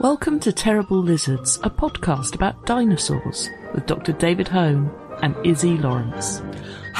Welcome to Terrible Lizards, a podcast about dinosaurs with Dr. David Hone and Izzy Lawrence.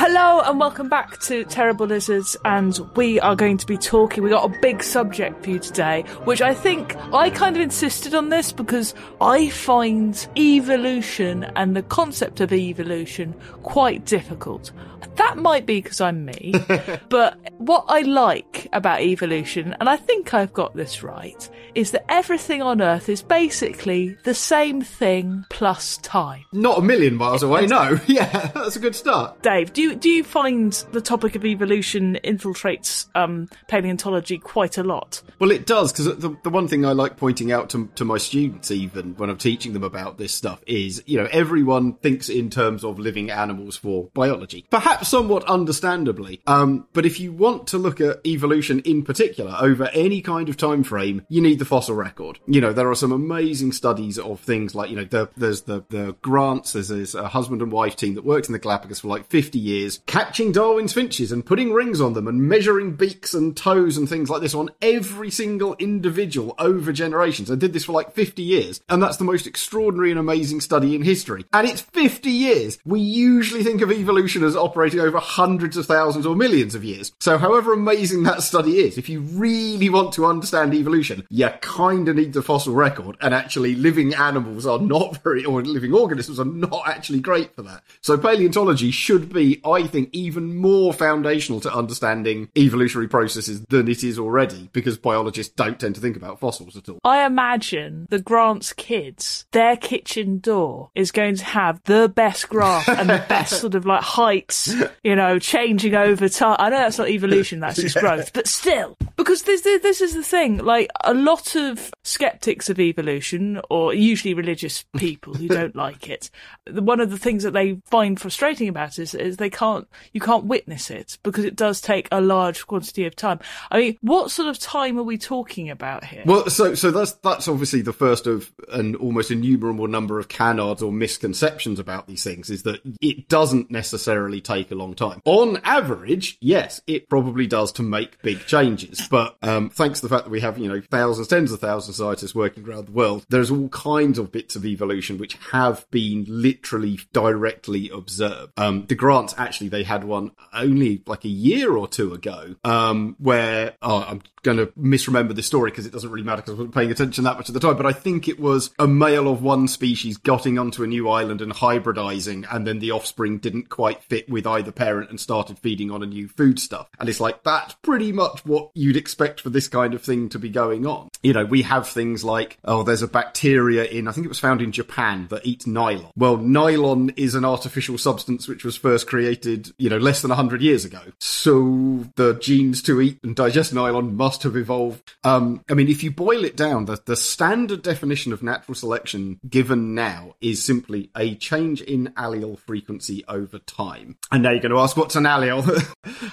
Hello and welcome back to Terrible Lizards, and we are going to be talking. We got a big subject for you today, which I think I kind of insisted on this because I find evolution and the concept of evolution quite difficult. That might be because I'm me, but what I like about evolution, and I think I've got this right, is that everything on Earth is basically the same thing plus time. Not a million miles away, no. Yeah, that's a good start. Dave, do you, do you find the topic of evolution infiltrates um, paleontology quite a lot? Well, it does, because the, the one thing I like pointing out to, to my students, even when I'm teaching them about this stuff, is, you know, everyone thinks in terms of living animals for biology. Perhaps somewhat understandably. Um, but if you want to look at evolution in particular over any kind of time frame, you need the fossil record. You know, there are some amazing studies of things like, you know, the, there's the, the Grants, there's, there's a husband and wife team that worked in the Galapagos for like 50 years, catching Darwin's finches and putting rings on them and measuring beaks and toes and things like this on every single individual over generations. I did this for like 50 years. And that's the most extraordinary and amazing study in history. And it's 50 years. We usually think of evolution as operating over hundreds of thousands or millions of years. So however amazing that study is, if you really want to understand evolution, you kind of need the fossil record. And actually living animals are not very, or living organisms are not actually great for that. So paleontology should be, I think, even more foundational to understanding evolutionary processes than it is already, because biologists don't tend to think about fossils at all. I imagine the Grant's kids, their kitchen door is going to have the best graph and the best sort of like heights, you know, changing over time. I know that's not evolution, that's just growth, but still, because this, this is the thing, like a lot of skeptics of evolution, or usually religious people who don't like it, one of the things that they find frustrating about it is, is they can't, you can't witness it because it does take a large quantity of time. I mean, what sort of time are we talking about here? Well, so so that's that's obviously the first of an almost innumerable number of canards or misconceptions about these things is that it doesn't necessarily take a long time. On average, yes, it probably does to make big changes, but um, thanks to the fact that we have you know thousands, tens of thousands of scientists working around the world, there's all kinds of bits of evolution which have been literally directly observed. Um, the Grants actually they had one only like a year or two ago, um, where oh, I'm going to misremember the story because it doesn't really matter because I wasn't paying attention that much at the time. But I think it was a male of one species getting onto a new island and hybridizing, and then the offspring didn't quite fit with either parent and started feeding on a new food stuff. And it's like that's pretty much what you'd expect for this kind of thing to be going on. You know, we have things like oh, there's a bacteria in I think it was found in Japan that eats nylon. Well, nylon is an artificial substance which was first created, you know, less than 100 years ago. So the genes to eat and digest nylon must have evolved. Um, I mean, if you boil it down, the, the standard definition of natural selection given now is simply a change in allele frequency over time. And now you're going to ask, what's an allele?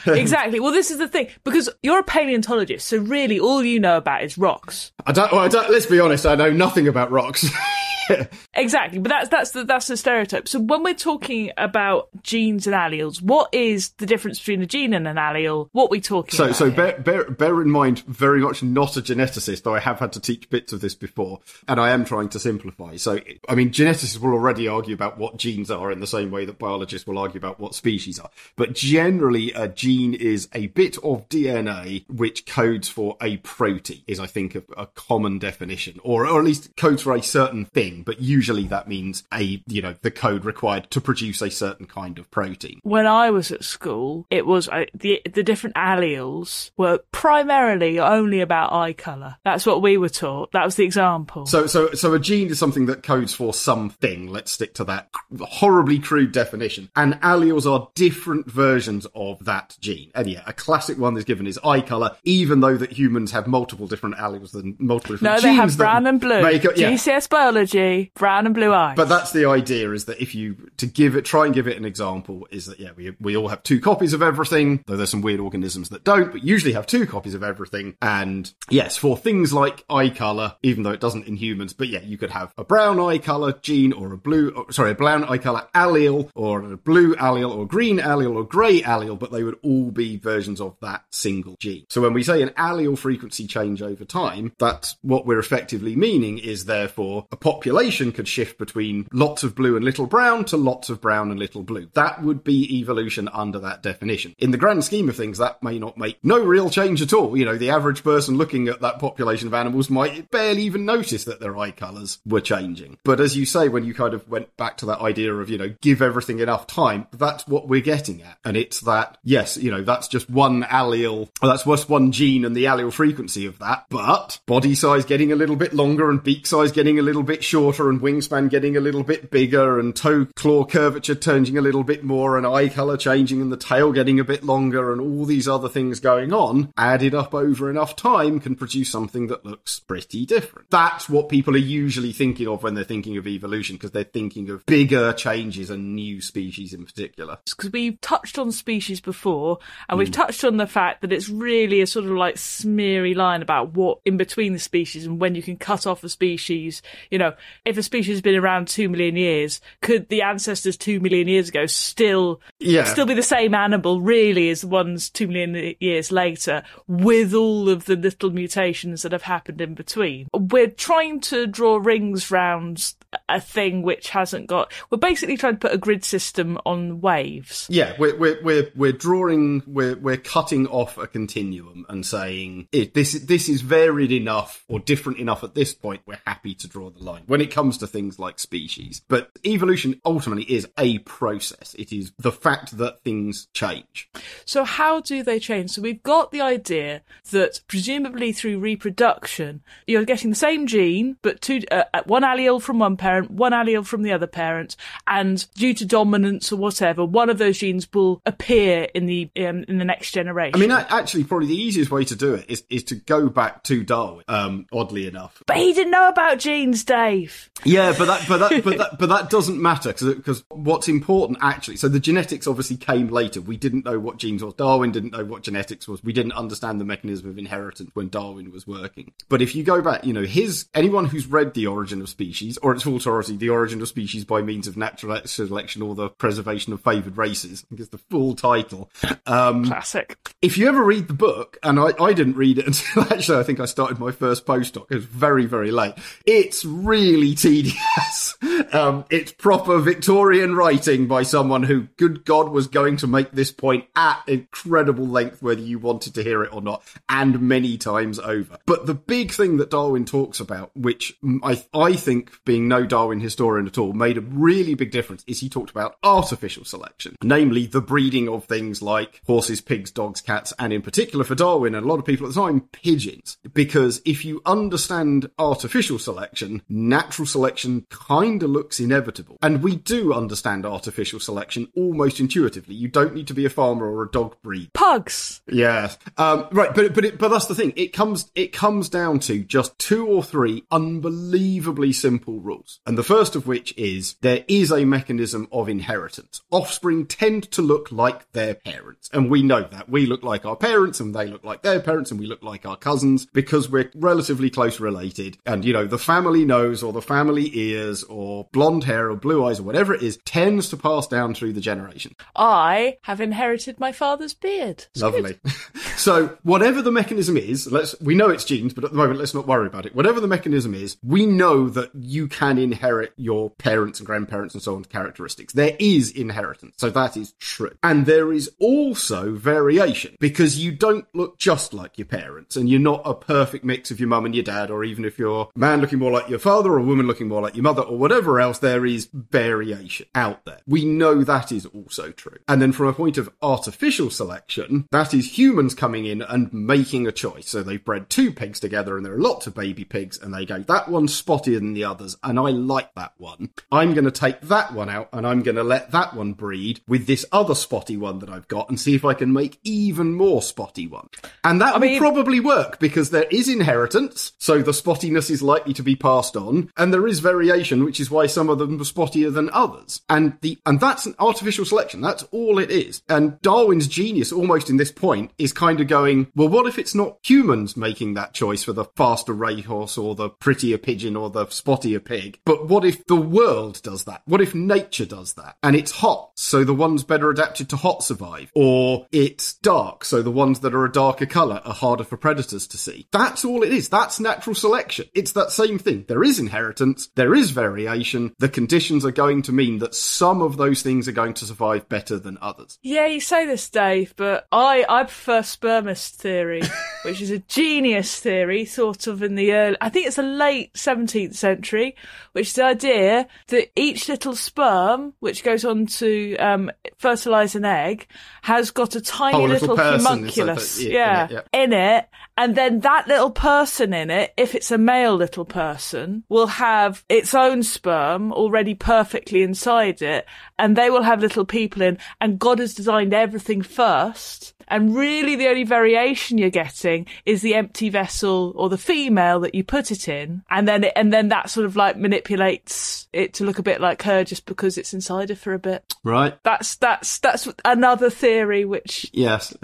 exactly. Well, this is the thing because you're a paleontologist, so really all you know about is rocks. I don't, well, I don't let's be honest, I know nothing about rocks. exactly, but that's that's the that's the stereotype. So when we're talking about genes and alleles, what is the difference between a gene and an allele? What are we talking so, about? So bear, bear bear in mind, very much not a geneticist, though I have had to teach bits of this before, and I am trying to simplify. So I mean, geneticists will already argue about what genes are in the same way that biologists will argue about what species are. But generally, a gene is a bit of DNA which codes for a protein. Is I think a, a common definition, or or at least codes for a certain thing. But usually that means a you know the code required to produce a certain kind of protein. when I was at school, it was uh, the the different alleles were primarily only about eye color. That's what we were taught. That was the example. So, so, so a gene is something that codes for something. Let's stick to that horribly crude definition. And alleles are different versions of that gene. And yeah, a classic one that's given is eye color, even though that humans have multiple different alleles and multiple different no, genes. they have brown and blue. Make yeah. GCS biology. Brown and blue eyes. But that's the idea is that if you, to give it, try and give it an example, is that, yeah, we, we all have two copies of everything, though there's some weird organisms that don't, but usually have two copies of everything. And yes, for things like eye color, even though it doesn't in humans, but yeah, you could have a brown eye color gene or a blue, or, sorry, a brown eye color allele or a blue allele or green allele or grey allele, but they would all be versions of that single gene. So when we say an allele frequency change over time, that's what we're effectively meaning is therefore a population could shift between lots of blue and little brown to lots of brown and little blue. That would be evolution under that definition. In the grand scheme of things, that may not make no real change at all. You know, the average person looking at that population of animals might barely even notice that their eye colours were changing. But as you say, when you kind of went back to that idea of, you know, give everything enough time, that's what we're getting at. And it's that, yes, you know, that's just one allele, that's just one gene and the allele frequency of that. But body size getting a little bit longer and beak size getting a little bit shorter and wingspan getting a little bit bigger and toe claw curvature changing a little bit more and eye color changing and the tail getting a bit longer and all these other things going on added up over enough time can produce something that looks pretty different. That's what people are usually thinking of when they're thinking of evolution because they're thinking of bigger changes and new species in particular. because we've touched on species before, and we've mm. touched on the fact that it's really a sort of like smeary line about what in between the species and when you can cut off a species. You know, if a species has been around two million years, could the ancestors two million years ago still Yeah. still be the same animal really as the ones two million years later with all of the little mutations that have happened in between? We're trying to draw rings round a thing which hasn't got. We're basically trying to put a grid system on waves. Yeah, we're we're we're we're drawing we're we're cutting off a continuum and saying if this this is varied enough or different enough at this point. We're happy to draw the line when it comes to things like species. But evolution ultimately is a process. It is the fact that things change. So how do they change? So we've got the idea that presumably through reproduction, you're getting the same gene, but two, uh, uh, one allele from one parent, one allele from the other parent, and due to dominance or whatever, one of those genes will appear in the um, in the next generation. I mean, actually, probably the easiest way to do it is is to go back to Darwin. Um, oddly enough, but he didn't know about genes, Dave. Yeah, but that, but that, but that, but that doesn't matter because what's important actually. So the genetics obviously came later. We didn't know what genes was. Darwin didn't know what genetics was. We didn't understand the mechanism of inheritance when Darwin was working. But if you go back, you know, his anyone who's read The Origin of Species or its full authority, The Origin of Species by means of natural selection or the preservation of favoured races, I think is the full title. Um, Classic. if you ever read the book, and I, I didn't read it until actually I think I started my first postdoc. It was very, very late. It's really tedious. um, it's proper Victorian writing by someone who, good God, was going to make this point at incredible length, whether you wanted to hear it or not, and many times over. But the big thing that Darwin talks about, which I, I think, being no Darwin historian at all, made a really big difference, is he talked about artificial selection, namely the breeding of things like horses, pigs, dogs, cats, and in particular for Darwin and a lot of people at the time, pigeons. Because if you understand artificial selection, natural selection kind of looks inevitable. And we do understand artificial selection almost intuitively. You don't need to be a farmer or a dog breed Pugs. Yes. Um, right, but but it, but that's the thing. It comes it comes down to just two or three unbelievably simple rules, and the first of which is there is a mechanism of inheritance. Offspring tend to look like their parents, and we know that we look like our parents, and they look like their parents, and we look like our cousins because we're relatively close related. And you know, the family nose or the family ears or blonde hair or blue eyes or whatever it is tends to pass down through the generation. I have inherited my father's beard. It's. Lovely. so whatever the mechanism is, let's we know it's genes, but at the moment let's not worry about it. Whatever the mechanism is, we know that you can inherit your parents and grandparents and so on characteristics. There is inheritance. So that is true. And there is also variation because you don't look just like your parents and you're not a perfect mix of your mum and your dad or even if you're a man looking more like your father or a woman looking more like your mother or whatever else, there is variation out there. We know that is also true. And then from a point of artificial selection, that is humans coming in and making a choice. So they've bred two pigs together and there are lots of baby pigs and they go, that one's spottier than the others and I like that one. I'm going to take that one out and I'm going to let that one breed with this other spotty one that I've got and see if I can make even more spotty one. And that will mean- probably work because there is inheritance, so the spottiness is likely to be passed on, and there is variation, which is why some of them are spottier than others. And the and that's an artificial selection. That's all it is. And Darwin's genius almost in this point is kind of going, well, what if it's not humans making that choice for the faster racehorse or the prettier pigeon or the spottier pig? But what if the world does that? What if nature does that? And it's hot, so the ones better adapted to hot survive. Or it's dark, so the ones that are a darker colour are harder for predators to see. That's all it is. That's natural selection. It's that same thing. There is inheritance, there is variation. The conditions are going to mean that some of those things are going to survive better than others. Yeah, you say this, Dave, but I, I prefer spermist theory, which is a genius theory, thought of in the early, I think it's the late 17th century, which is the idea that each little sperm, which goes on to um, fertilise an egg, has got a tiny Oh, little little, person homunculus, the- yeah, in it, in it, and then that little person in it, if it's a male little person, will have its own sperm already perfectly inside it, and they will have little people in, and God has designed everything first. And really the only variation you're getting is the empty vessel or the female that you put it in. And then, it, and then that sort of like manipulates it to look a bit like her just because it's inside her for a bit. Right? That's, that's, that's another theory which Yes.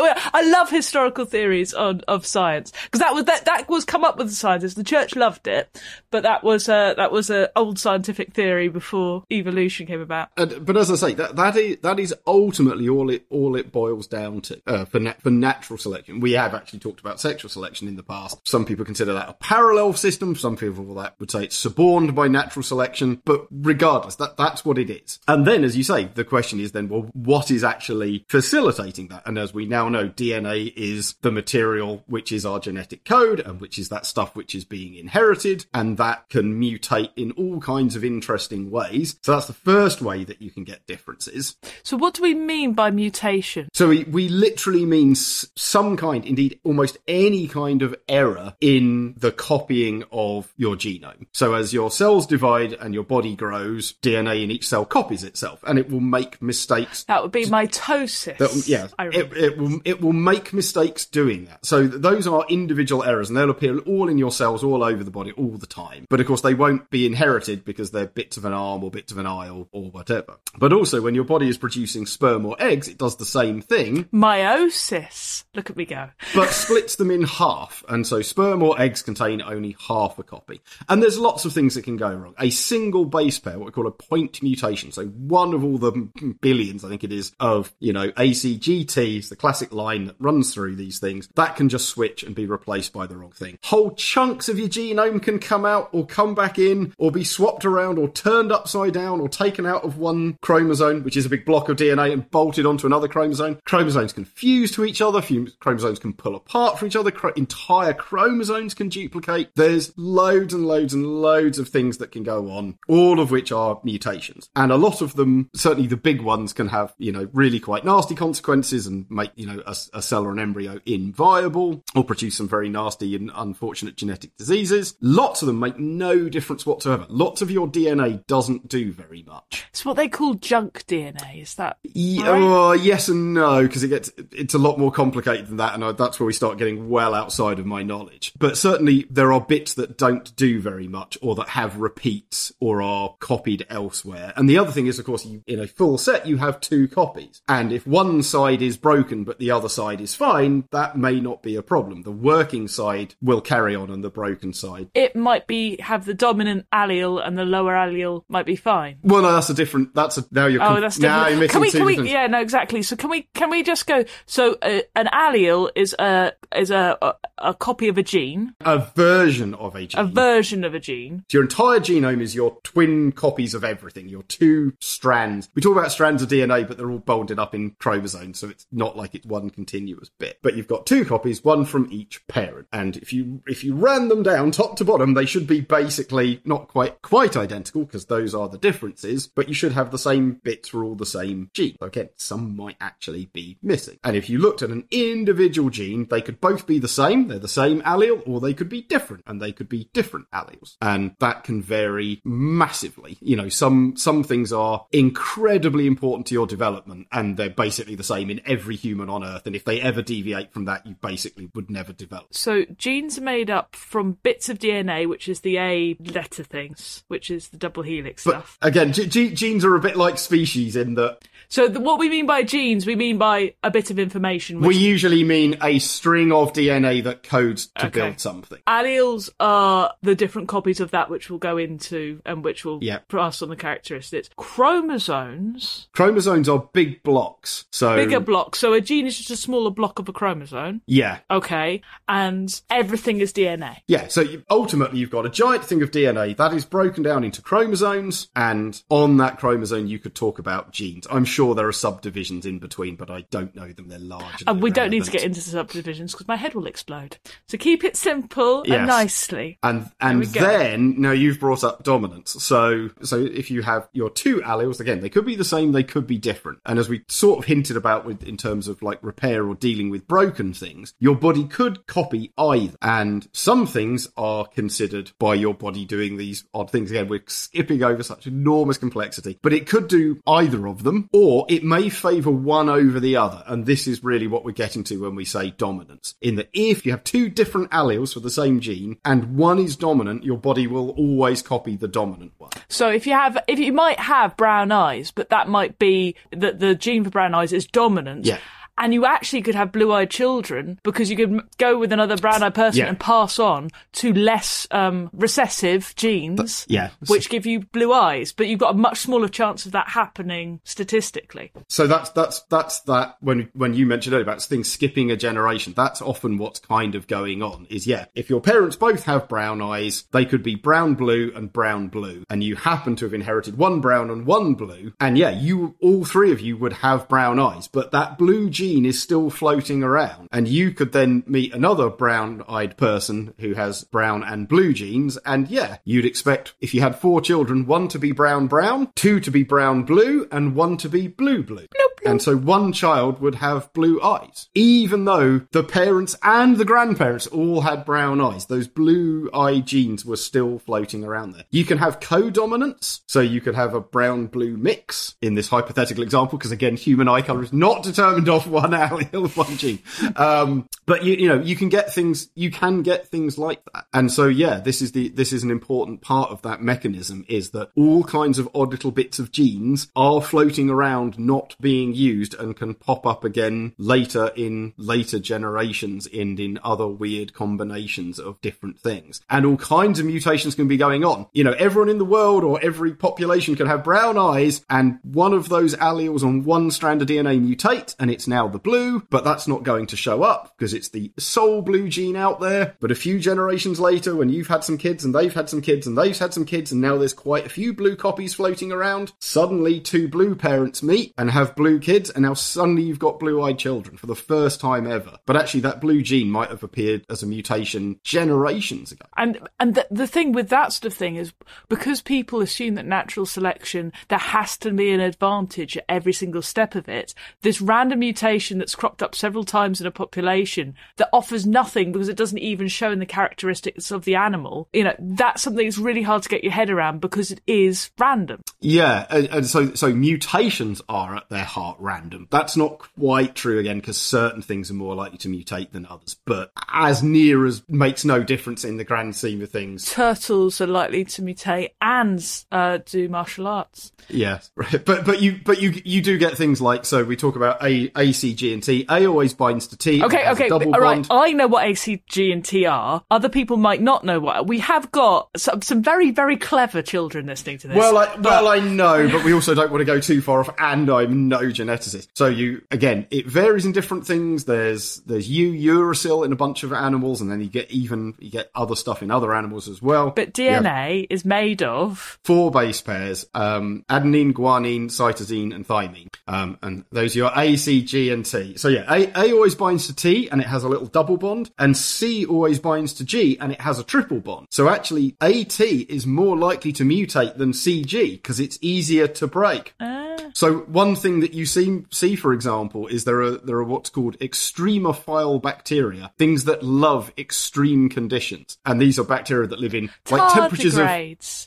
I love historical theories on of science because that was that that was come up with the scientists. The church loved it, but that was uh, that was a old scientific theory before evolution came about. And, but as I say, that that is that is ultimately all it all it boils down to uh, for na- for natural selection. We have actually talked about sexual selection in the past. Some people consider that a parallel system. Some people that would say it's suborned by natural selection. But regardless, that that's what it is. And then, as you say, the question is then, well, what is actually facilitating that? And as we now know, DNA is the material which is our genetic code, and which is that stuff which is being inherited, and that can mutate in all kinds of interesting ways. So that's the first way that you can get differences. So, what do we mean by mutation? So we, we literally mean some kind, indeed almost any kind of error in the copying of your genome. So as your cells divide and your body grows, DNA in each cell copies itself and it will make mistakes That would be mitosis. that, yeah, it, it will it will make mistakes doing that. So those are individual errors, and they'll appear all in your cells, all over the body, all the time. But of course, they won't be inherited because they're bits of an arm or bits of an eye or, or whatever. But also, when your body is producing sperm or eggs, it does the same thing, Meiosis. Look at me go. but splits them in half. And so sperm or eggs contain only half a copy. And there's lots of things that can go wrong. A single base pair, what we call a point mutation, so one of all the billions, I think it is, of, you know, ACGTs, the classic line that runs through these things, that can just switch and be replaced by the wrong thing. Whole chunks of your genome can come out or come back in or be swapped around or turned upside down or taken out of one chromosome, which is a big block of DNA, and bolted onto another chromosome. Chromosomes can fuse to each other. Chromosomes can pull apart from each other. Entire chromosomes can duplicate. There's loads and loads and loads of things that can go on, all of which are mutations. And a lot of them, certainly the big ones, can have, you know, really quite nasty consequences and make, you know, a, a cell or an embryo inviable or produce some very nasty and unfortunate genetic diseases. Lots of them make no difference whatsoever. Lots of your DNA doesn't do very much. It's what they call junk DNA. Is that Right. oh, yes and no, because it gets it's a lot more complicated than that, and I, that's where we start getting well outside of my knowledge. But certainly there are bits that don't do very much, or that have repeats, or are copied elsewhere. And the other thing is, of course, you, in a full set you have two copies, and if one side is broken but the other side is fine, that may not be a problem. The working side will carry on, and the broken side it might be have the dominant allele and the lower allele might be fine. well, no, that's a different. That's a now you're. Oh, that's now you're mixing can we? two Can we? Yeah, no, exactly. So can we? Can we just go? So uh, an allele is a is a, a a copy of a gene, A version of a gene. a version of a gene. Your entire genome is your twin copies of everything, your two strands. We talk about strands of DNA, but they're all bolted up in chromosomes, so it's not like it's one continuous bit. But you've got two copies, one from each parent. And if you if you ran them down top to bottom, they should be basically not quite quite identical, because those are the differences, but you should have the same bits for all the same gene. Okay, some might actually be missing. And if you looked at an individual gene, they could both be the same, they're the same allele, or they could be different, and they could be different alleles. And that can vary massively. You know, some, some things are incredibly important to your development and they're basically the same in every human on earth. And if they ever deviate from that, you basically would never develop. So genes are made up from bits of DNA, which is the A letter things, which is the double helix But stuff. again, g- g- genes are a bit like species in that So the, what we mean by genes, we mean by a bit of information. Which we usually mean a string of DNA that codes to Okay. build something. Alleles are the different copies of that which we'll go into and which will Yeah. pass on the characteristics. Chromosomes, Chromosomes are big blocks. So bigger blocks. So a gene is just a smaller block of a chromosome. Yeah. Okay. And everything is DNA. Yeah, so you, ultimately you've got a giant thing of DNA that is broken down into chromosomes, and on that chromosome you could talk about genes. I'm sure there are subdivisions in between, but I don't know them. They're large. And we don't need to get into subdivisions because my head will explode. So keep it simple Yes. and nicely. And and then now you've brought up dominance. So so if you have your two alleles again, they could be the same, they could be different. And as we sort of hinted about with in terms of like repair or dealing with broken things, your body could copy either. And some things are considered by your body doing these odd things. Again, we're skipping over such enormous complexity, but it could do either of them, or it may favour one over the other. And this is really what we're getting to when we say dominance. In that if you have two different alleles for the same gene and one is dominant, your body will always copy the dominant one. So if you have, if you might have brown eyes, but that might be that the gene for brown eyes is dominant. Yeah. And you actually could have blue-eyed children because you could go with another brown-eyed person Yeah. and pass on to less um, recessive genes, yeah. which give you blue eyes. But you've got a much smaller chance of that happening statistically. So that's that's that's that when when you mentioned earlier about things skipping a generation, that's often what's kind of going on. Is yeah, if your parents both have brown eyes, they could be brown blue and brown blue, and you happen to have inherited one brown and one blue, and yeah, you all three of you would have brown eyes, but that blue gene is still floating around, and you could then meet another brown-eyed person who has brown and blue genes, and yeah, you'd expect if you had four children, one to be brown brown, two to be brown blue, and one to be blue blue. And so one child would have blue eyes, even though the parents and the grandparents all had brown eyes. Those blue eye genes were still floating around there. You can have codominance, so you could have a brown blue mix in this hypothetical example, because again, human eye color is not determined off one allele, one gene. Um, but you, you know, you can get things, you can get things like that. And so, yeah, this is the, this is an important part of that mechanism is that all kinds of odd little bits of genes are floating around, not being used and can pop up again later in later generations and in other weird combinations of different things. And all kinds of mutations can be going on. You know, everyone in the world or every population can have brown eyes and one of those alleles on one strand of DNA mutate and it's now the blue, but that's not going to show up because it's the sole blue gene out there. But a few generations later, when you've had some kids and they've had some kids and they've had some kids and now there's quite a few blue copies floating around, suddenly two blue parents meet and have blue kids and now suddenly you've got blue-eyed children for the first time ever. But actually that blue gene might have appeared as a mutation generations ago. And and the, the thing with that sort of thing is because people assume that natural selection there has to be an advantage at every single step of it. This random mutation that's cropped up several times in a population that offers nothing because it doesn't even show in the characteristics of the animal. You know that's something that's really hard to get your head around because it is random. Yeah, and, and so so mutations are at their heart random. That's not quite true again because certain things are more likely to mutate than others, but as near as makes no difference in the grand scheme of things. Turtles are likely to mutate and uh, do martial arts. Yeah, right. but but you but you you do get things like so we talk about A A C G and T. A always binds to T. Okay, a okay, double all right. bond. I know what ACG and T are. Other people might not know what. We have got some, some very, very clever children listening to this. Well, I, but- well, I know, but we also don't want to go too far off, and I'm no geneticist. So you, again, it varies in different things. There's, there's U, uracil in a bunch of animals, and then you get even, you get other stuff in other animals as well. but DNA is made of. Four base pairs, um, adenine, guanine, cytosine, and thymine. Um, and those are your A, C, G, and T. So yeah, A, A always binds to T, and it has a little double bond, and C always binds to G, and it has a triple bond. So actually, AT is more likely to mutate than CG, because it's easier to break. Ah. So one thing that you see, see, for example, is there are there are what's called extremophile bacteria, things that love extreme conditions, and these are bacteria that live in like temperatures of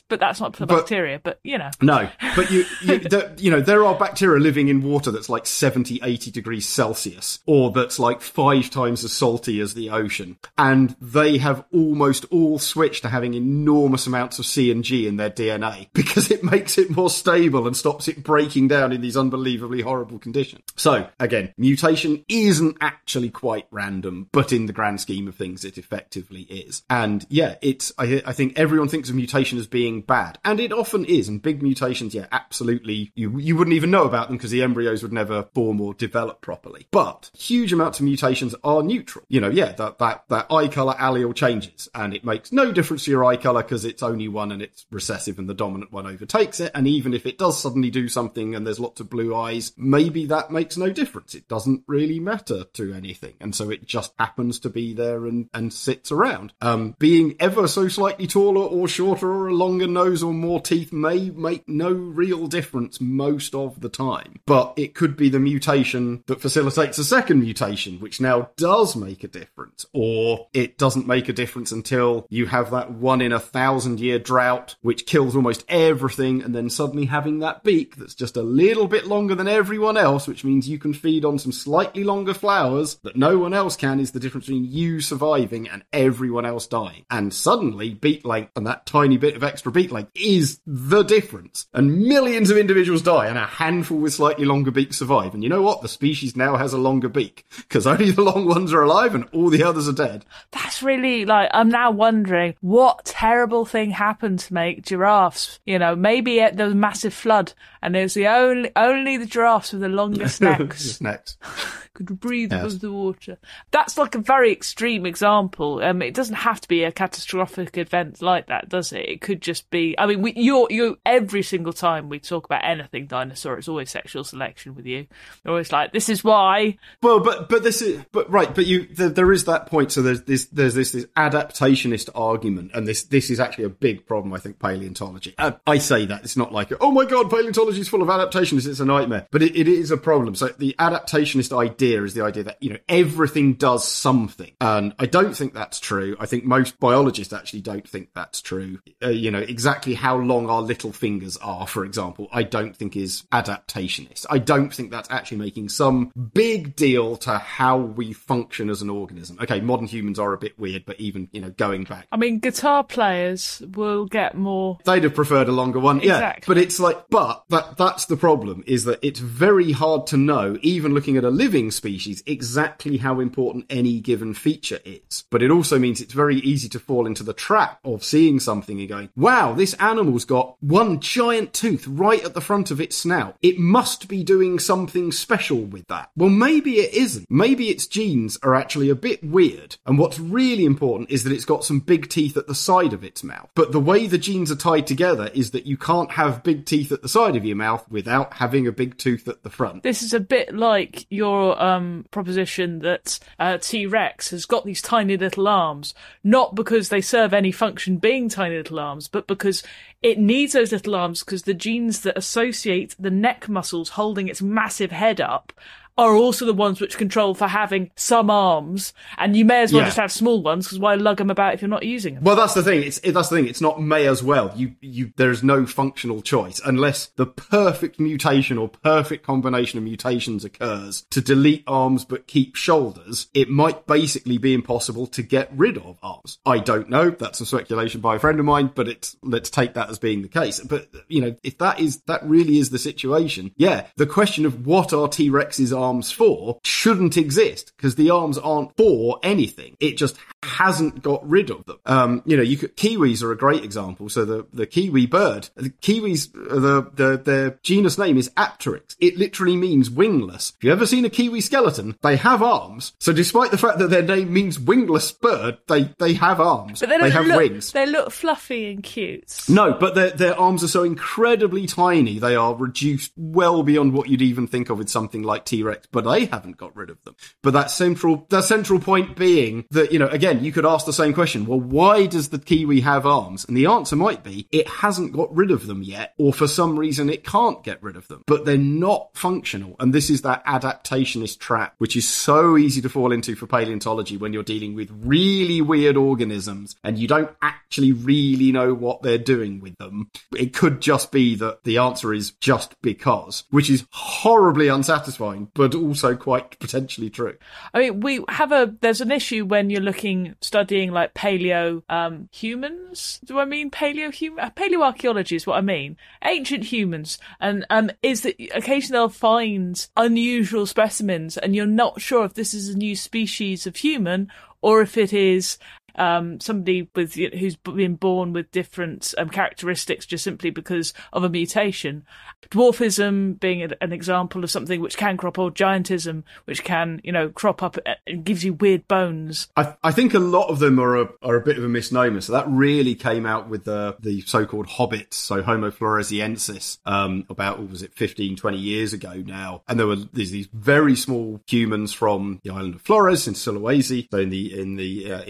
But that's not for bacteria, but you know. no, but you, you, the, you know, there are bacteria living in water that's like 70, 80 degrees Celsius, or that's like five times as salty as the ocean. And they have almost all switched to having enormous amounts of C and G in their DNA because it makes it more stable and stops it breaking down in these unbelievably horrible conditions. So again, mutation isn't actually quite random, but in the grand scheme of things, it effectively is. And yeah, it's, I, I think everyone thinks of mutation as being bad, and it often is. And big mutations, yeah, absolutely, you, you wouldn't even know about them because the embryos would never form or develop properly. But huge amounts of mutations are neutral. You know, yeah, that, that, that eye color allele changes and it makes no difference to your eye color because it's only one and it's recessive and the dominant one overtakes it. And even if it does suddenly do something and there's lots of blue eyes, maybe that makes no difference. It doesn't really matter to anything. And so it just happens to be there and, and sits around. Um, being ever so slightly taller or shorter or a longer nose or more teeth may make no real difference most of the time. But it could be the mutation that facilitates a second mutation, which now does make a difference. Or it doesn't make a difference until you have that one in a thousand year drought, which kills almost everything, and then suddenly having that beak that's just a little bit longer than everyone else, which means you can feed on some slightly longer flowers that no one else can, is the difference between you surviving and everyone else dying. And suddenly, beak length and that tiny bit of extra beak length is the difference. And millions of individuals die, and a handful with slightly longer beaks survive. And you know what? The species now has a longer beak because only the long ones are alive and all the others are dead. That's really like I'm now wondering what terrible thing happened to make giraffes. You know, maybe it, there was a massive flood and it was the only only the giraffes with the longest necks next. could breathe Yes. above the water. That's like a very extreme example. Um, it doesn't have to be a catastrophic event like that, does it? It could just be. I mean, we, you're you every single time we talk about anything dinosaur, it's always sexual selection with you. You're always like, this is why. Well, but but this is but right, but you there, there is that point. So there's this there's this this adaptationist argument, and this this is actually a big problem. I think paleontology. Uh, I say that it's not like oh my god, paleontology is full of adaptationists. It's a nightmare, but it, it is a problem. So the adaptationist idea is the idea that you know everything does something, and I don't think that's true. I think most biologists actually don't think that's true. Uh, you know exactly how long our little fingers are, for example, I don't think is adaptationist. I don't think that's actually making some big deal to how we function as an organism. Okay, modern humans are a bit weird, but even, you know, going back, I mean, guitar players will get more. they'd have preferred a longer one. Yeah. But it's like, but that, that's the problem is that it's very hard to know, even looking at a living species, exactly how important any given feature is. But it also means it's very easy to fall into the trap of seeing something and going, wow, this animal's got one giant tooth right at the front of its snout. It must be doing something special with that. Well, maybe it isn't. Maybe its genes are actually a bit weird. And what's really important is that it's got some big teeth at the side of its mouth. But the way the genes are tied together is that you can't have big teeth at the side of your mouth without having a big tooth at the front. This is a bit like your um, proposition that uh, T Rex has got these tiny little arms, not because they serve any function being tiny little arms, but because it needs those little arms because the genes that associate the neck muscles holding its massive head up are also the ones which control for having some arms, and you may as well Yeah. just have small ones because why lug them about if you're not using them? Well, that's the thing. It's it, that's the thing. It's not may as well. You you there's no functional choice unless the perfect mutation or perfect combination of mutations occurs to delete arms but keep shoulders. It might basically be impossible to get rid of arms. I don't know. That's some speculation by a friend of mine, but it's let's take that as being the case. But you know, if that is that really is the situation, yeah, the question of what are T Rex's arms for shouldn't exist because the arms aren't for anything. It just hasn't got rid of them. Um, you know, you could, kiwis are a great example. So the, the kiwi bird, the kiwis, the, the, their genus name is Apteryx. It literally means wingless. If you ever seen a kiwi skeleton, they have arms. So despite the fact that their name means wingless bird, they, they have arms. But they, they don't have look, wings. They look fluffy and cute. No, but their their arms are so incredibly tiny, they are reduced well beyond what you'd even think of with something like T But they haven't got rid of them. But that central, that central point being that, you know, again, you could ask the same question. Well, why does the Kiwi have arms? And the answer might be it hasn't got rid of them yet, or for some reason it can't get rid of them, but they're not functional. And this is that adaptationist trap, which is so easy to fall into for paleontology when you're dealing with really weird organisms and you don't actually really know what they're doing with them. It could just be that the answer is just because, which is horribly unsatisfying, but also quite potentially true. I mean, we have a there's an issue when you're looking studying like paleo um, humans. Do I mean paleo human? Paleoarchaeology is what I mean. Ancient humans, and um, is that occasionally they'll find unusual specimens, and you're not sure if this is a new species of human or if it is um, somebody with who's been born with different um, characteristics just simply because of a mutation. Dwarfism being an example of something which can crop, or giantism, which can you know crop up and gives you weird bones. I, I think a lot of them are a, are a bit of a misnomer. So that really came out with the the so-called hobbits, so Homo floresiensis, um, about what was it 15, 20 years ago now, and there were these, these very small humans from the island of Flores in Sulawesi, so in the in the uh,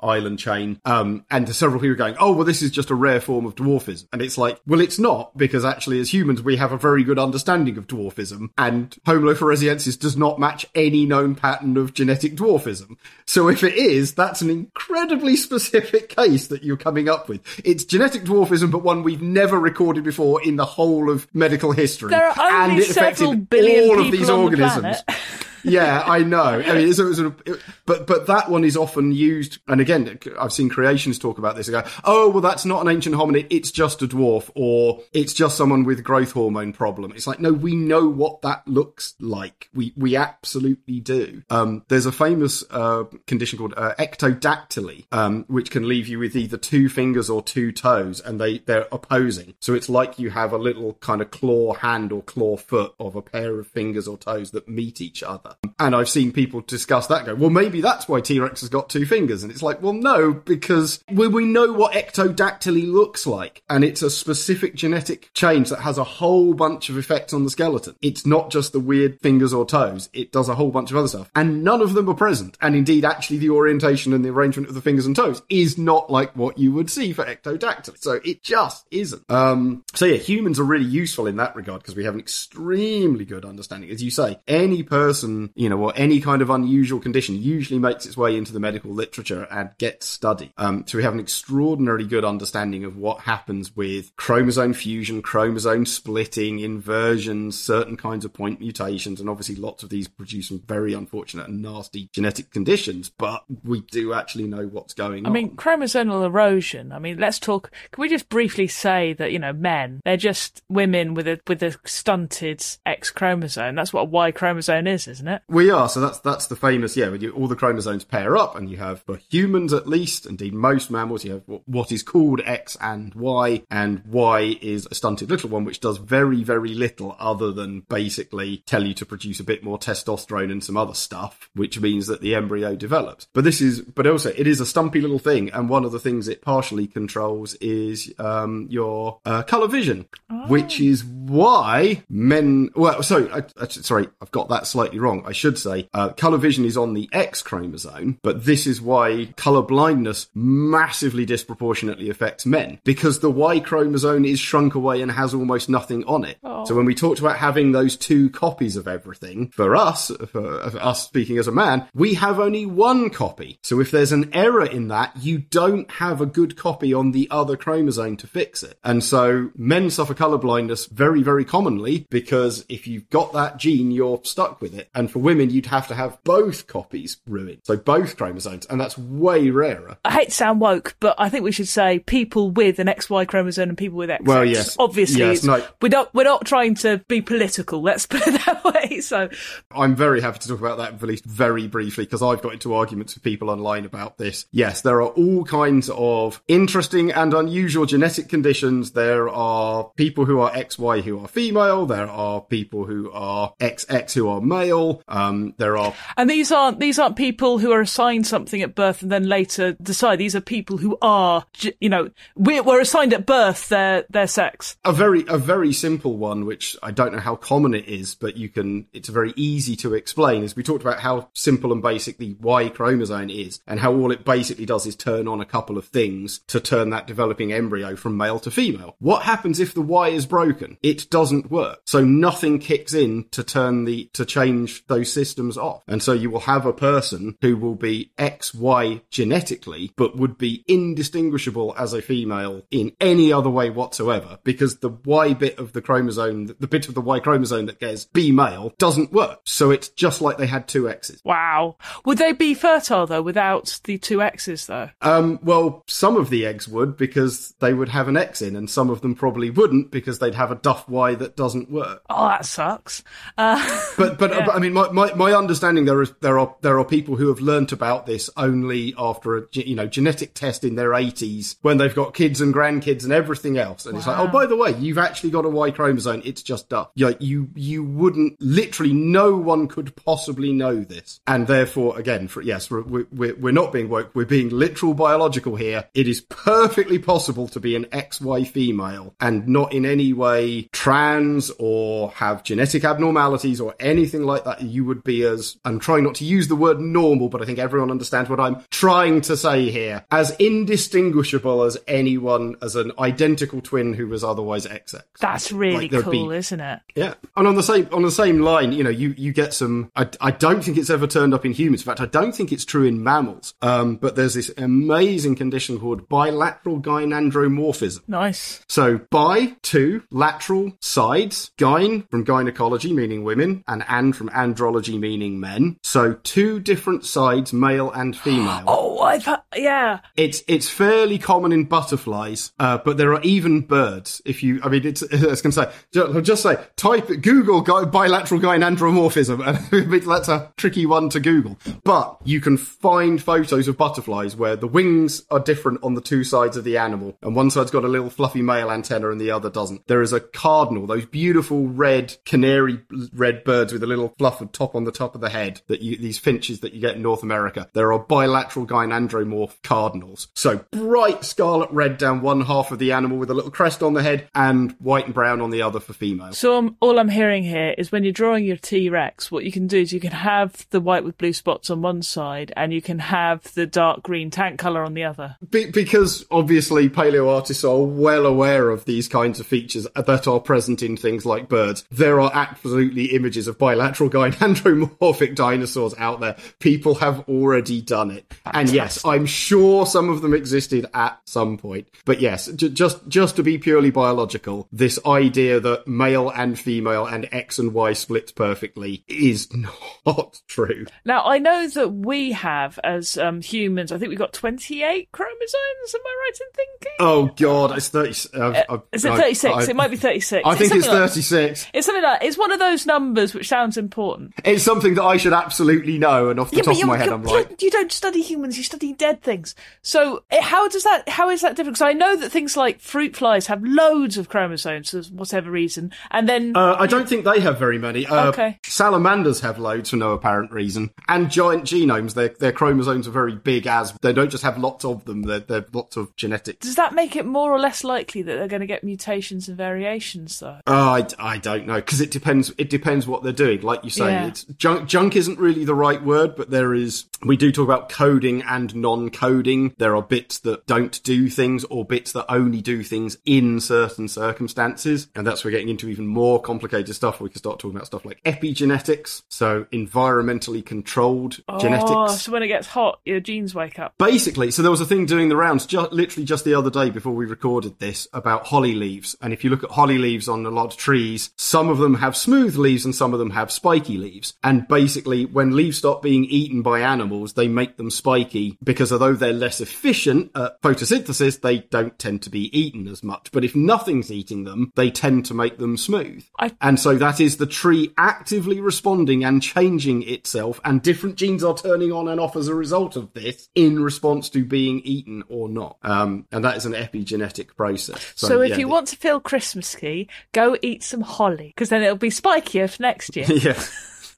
Island chain. Um, and several people going, oh, well, this is just a rare form of dwarfism. And it's like, well, it's not, because actually, as humans, we have a very good understanding of dwarfism. And Homo floresiensis does not match any known pattern of genetic dwarfism. So if it is, that's an incredibly specific case that you're coming up with. It's genetic dwarfism, but one we've never recorded before in the whole of medical history. There are only and it several affected billion all of people these on the organisms. planet. yeah, I know. I mean, it's, it's, but but that one is often used, and again, I've seen creations talk about this. Go, "Oh, well, that's not an ancient hominid; it's just a dwarf, or it's just someone with growth hormone problem." It's like, no, we know what that looks like. We we absolutely do. Um, there's a famous uh, condition called uh, ectrodactyly, um, which can leave you with either two fingers or two toes, and they they're opposing. So it's like you have a little kind of claw hand or claw foot of a pair of fingers or toes that meet each other. And I've seen people discuss that go, well, maybe that's why T Rex has got two fingers. And it's like, well, no, because we, we know what ectrodactyly looks like. And it's a specific genetic change that has a whole bunch of effects on the skeleton. It's not just the weird fingers or toes, it does a whole bunch of other stuff. And none of them are present. And indeed, actually, the orientation and the arrangement of the fingers and toes is not like what you would see for ectrodactyly. So it just isn't. Um, so yeah, humans are really useful in that regard because we have an extremely good understanding. As you say, any person, you know, or any kind of unusual condition usually makes its way into the medical literature and gets studied. Um, so we have an extraordinarily good understanding of what happens with chromosome fusion, chromosome splitting, inversions, certain kinds of point mutations, and obviously lots of these produce some very unfortunate and nasty genetic conditions, but we do actually know what's going I on. I mean, chromosomal erosion. I mean, let's talk. Can we just briefly say that you know, men they're just women with a with a stunted X chromosome. That's what a Y chromosome is, isn't it? We are, so that's that's the famous, yeah, when you, all the chromosomes pair up, and you have, for humans at least, indeed most mammals, you have what, what is called X and Y, and Y is a stunted little one, which does very, very little other than basically tell you to produce a bit more testosterone and some other stuff, which means that the embryo develops. But this is, but also, it is a stumpy little thing, and one of the things it partially controls is um, your uh, color vision, which is why men, well, so, I, I, sorry, I've got that slightly wrong. I should say uh, color vision is on the X chromosome, but this is why color blindness massively disproportionately affects men because the Y chromosome is shrunk away and has almost nothing on it. So when we talked about having those two copies of everything, for us, for, for us speaking as a man, we have only one copy. So if there's an error in that, you don't have a good copy on the other chromosome to fix it. And so men suffer color blindness very, very commonly because if you've got that gene, you're stuck with it. And for women, you'd have to have both copies ruined. So both chromosomes. And that's way rarer. I hate to sound woke, but I think we should say people with an XY chromosome and people with XX. Well, yes. obviously, Yes, no. we're not we're not trying to be political. Let's put it that way. So, I'm very happy to talk about that, at least very briefly, because I've got into arguments with people online about this. Yes, there are all kinds of interesting and unusual genetic conditions. There are people who are XY who are female. There are people who are XX who are male. Um, there are And these aren't these aren't people who are assigned something at birth and then later decide. These are people who are, you know, we're assigned at birth their their sex. a very a very simple one, which I don't know how common it is, but you can. It's very easy to explain. As we talked about how simple and basic the Y chromosome is, and how all it basically does is turn on a couple of things to turn that developing embryo from male to female. What happens if the Y is broken? It doesn't work. So nothing kicks in to turn the to change those systems off, and so you will have a person who will be XY genetically, but would be indistinguishable as a female in any other way whatsoever, because the Y bit of the chromosome, the bit of the Y chromosome that gets B male, doesn't work. So it's just like they had two X's. Wow. Would they be fertile though without the two X's though? Um, well, some of the eggs would because they would have an X in, and some of them probably wouldn't because they'd have a duff Y that doesn't work. Oh, that sucks. Uh, But but, Yeah. but I mean, my, my, my understanding there is there are there are people who have learnt about this only after a you know genetic test in their eighties when they've got kids and grandkids and everything else, and it's like, oh, by the way, you've actually got a Y chromosome. It's just duff. Yeah, you you wouldn't literally no one could possibly know this, and therefore, again, for yes, we're we're, we're not being woke. We're being literal biological here. It is perfectly possible to be an XY female and not in any way trans or have genetic abnormalities or anything like that. You would be as, I'm trying not to use the word normal, but I think everyone understands what I'm trying to say here, as indistinguishable as anyone, as an identical twin who was otherwise XX. that's really Like, cool, be- isn't it? Yeah, and on the same on the same line, you know, you you get some. I, I don't think it's ever turned up in humans. In fact, I don't think it's true in mammals. Um, but there's this amazing condition called bilateral gynandromorphism. Nice. So bi two lateral sides, gyn from gynecology meaning women, and and from andrology meaning men. So two different sides, male and female. Oh, I've ha- yeah. It's it's fairly common in butterflies, uh, but there are even birds. If you, I mean, it's I was going to say, ju- I'll just say, type Google gy- bilateral gynandromorphism, and that's a tricky one to Google. But you can find photos of butterflies where the wings are different on the two sides of the animal, and one side's got a little fluffy male antenna and the other doesn't. There is a cardinal, those beautiful red canary red birds with a little fluff top on the top of the head that you, these finches that you get in North America. There are bilateral gynandromorph cardinals. So bright scarlet red down one half of the animal with a little crest on the head and white and brown on the other for females. So um, all I'm hearing here is when you're drawing your T Rex, what you can do is you can have the white with blue spots on one side, and you can have the dark green tank color on the other. Be- because obviously paleo artists are well aware of these kinds of features that are present in things like birds. There are absolutely images of bilateral gynandromorphic dinosaurs out there. People have already done it. And yes, I'm sure some of them existed at some point. But yes, j- just just to be purely biological, this idea that male and female and X and Y splits perfectly is not true. Now I know that we have as um, humans, I think we've got 28 chromosomes. Am I right in thinking? Oh god, it's 30 uh, uh, Is it 36? I- it might be 36. I think it's like- 36. It's something like it's one of those numbers which sounds important. It's something that I should absolutely know, and off the top of my head, I'm like, you don't study humans, you study dead things. So how does that? How is that different? Because I know that things like fruit flies have loads of chromosomes for whatever reason, and then uh, I don't think they have very many. Uh, Okay. Salamanders have loads for no apparent reason, and giant genomes. Their their chromosomes are very big, as they don't just have lots of them. They're, they're lots of genetics. does that make it more or less likely that they're going to get mutations and variations? Though. Oh, I, I don't know because it depends. It depends what they're doing. Like you say, Yeah. it's junk. Junk isn't really the right word, but there is. We do talk about coding and non-coding. There are bits that don't do things, or bits that only do things in certain circumstances, and that's where we're getting into even more complicated stuff. We can start talking about stuff like epigenetics, so environmentally controlled Oh, genetics. so when it gets hot, your genes wake up. Basically, so there was a thing doing the rounds ju- literally just the other day before we recorded this about holly leaves. And if you look at holly leaves on a lot of trees, some of them have smooth leaves and some of them have spiky leaves. And basically, when leaves stop being eaten by animals, they make them spiky because although they're less efficient at photosynthesis, they don't tend to be eaten as much. But if nothing's eating them, they tend to make them smooth. I- And so that is the tree actively responding and changing itself, and different genes are turning on and off as a result of this in response to being eaten or not. Um, and that is an epigenetic process. So, if yeah, you the- want to feel Christmassy, go eat some holly because then it'll be spikier for next year. yeah.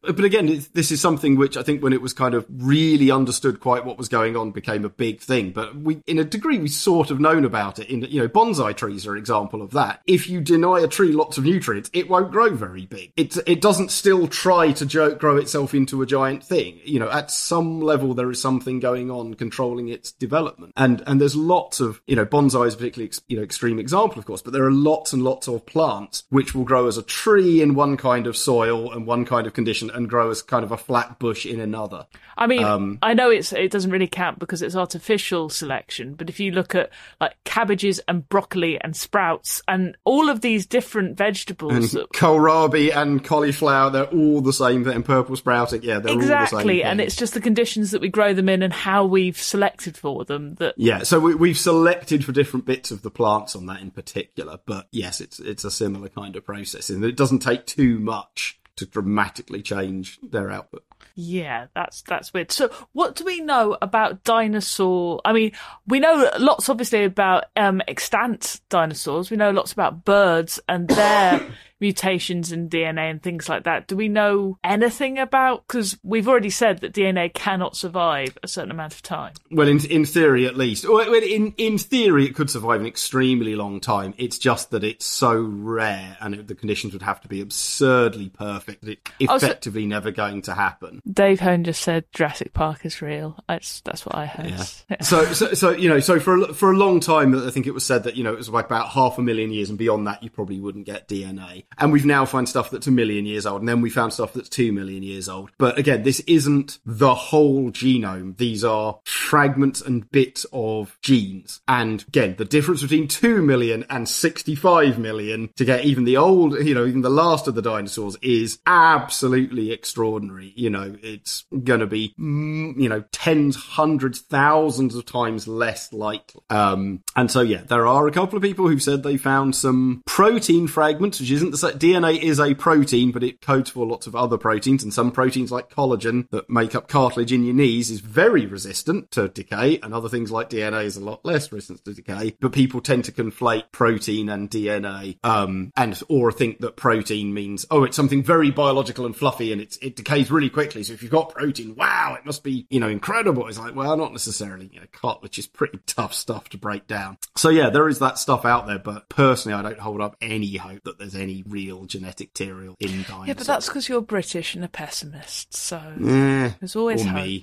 But again, this is something which I think when it was kind of really understood quite what was going on became a big thing. But we, in a degree, we sort of known about it. In you know, bonsai trees are an example of that. If you deny a tree lots of nutrients, it won't grow very big. It it doesn't still try to jo- grow itself into a giant thing. You know, at some level there is something going on controlling its development. And and there's lots of you know, bonsai is particularly you know extreme example, of course, but there are lots and lots of plants which will grow as a tree in one kind of soil and one kind of condition and grow as kind of a flat bush in another. I mean, Um, I know it's it doesn't really count because it's artificial selection, but if you look at like cabbages and broccoli and sprouts and all of these different vegetables, that- Kohlrabi and cauliflower, they're all the same thing. And purple sprouting, yeah, they're all the same exactly, and it's just the conditions that we grow them in and how we've selected for them that Yeah, so we, we've selected for different bits of the plants on that in particular, but yes, it's it's a similar kind of process, and it doesn't take too much to dramatically change their output. Yeah, that's that's weird. So, what do we know about dinosaur? I mean, we know lots, obviously, about um, extant dinosaurs. We know lots about birds and their mutations in DNA and things like that. Do we know anything about? Because we've already said that DNA cannot survive a certain amount of time. Well, in in theory, at least. Well, in in theory, it could survive an extremely long time. It's just that it's so rare, and it, the conditions would have to be absurdly perfect. That it's Oh, so- effectively never going to happen. Dave Hone just said Jurassic Park is real. That's that's what I heard. Yeah. So, so, so you know, so for a, for a long time, I think it was said that you know it was like about half a million years, and beyond that, you probably wouldn't get DNA. And we've now found stuff that's a million years old, and then we found stuff that's two million years old. But again, this isn't the whole genome; these are fragments and bits of genes. And again, the difference between two million and sixty-five million to get even the old, you know, even the last of the dinosaurs is absolutely extraordinary. You know, it's going to be, mm, you know, tens, hundreds, thousands of times less likely. Um, and so, yeah, there are a couple of people who've said they found some protein fragments, which isn't the same. DNA is a protein, but it codes for lots of other proteins, and some proteins like collagen that make up cartilage in your knees is very resistant to decay, and other things like DNA is a lot less resistant to decay. But people tend to conflate protein and DNA, um, and or think that protein means oh, it's something very biological and fluffy, and it decays really quickly. So if you've got protein, wow, it must be you know incredible. It's like well, not necessarily. You know, cartilage is pretty tough stuff to break down. So yeah, there is that stuff out there, but personally, I don't hold up any hope that there's any real genetic material in dinosaurs. Yeah, but that's because you're British and a pessimist. So Eh, there's always or hope. me.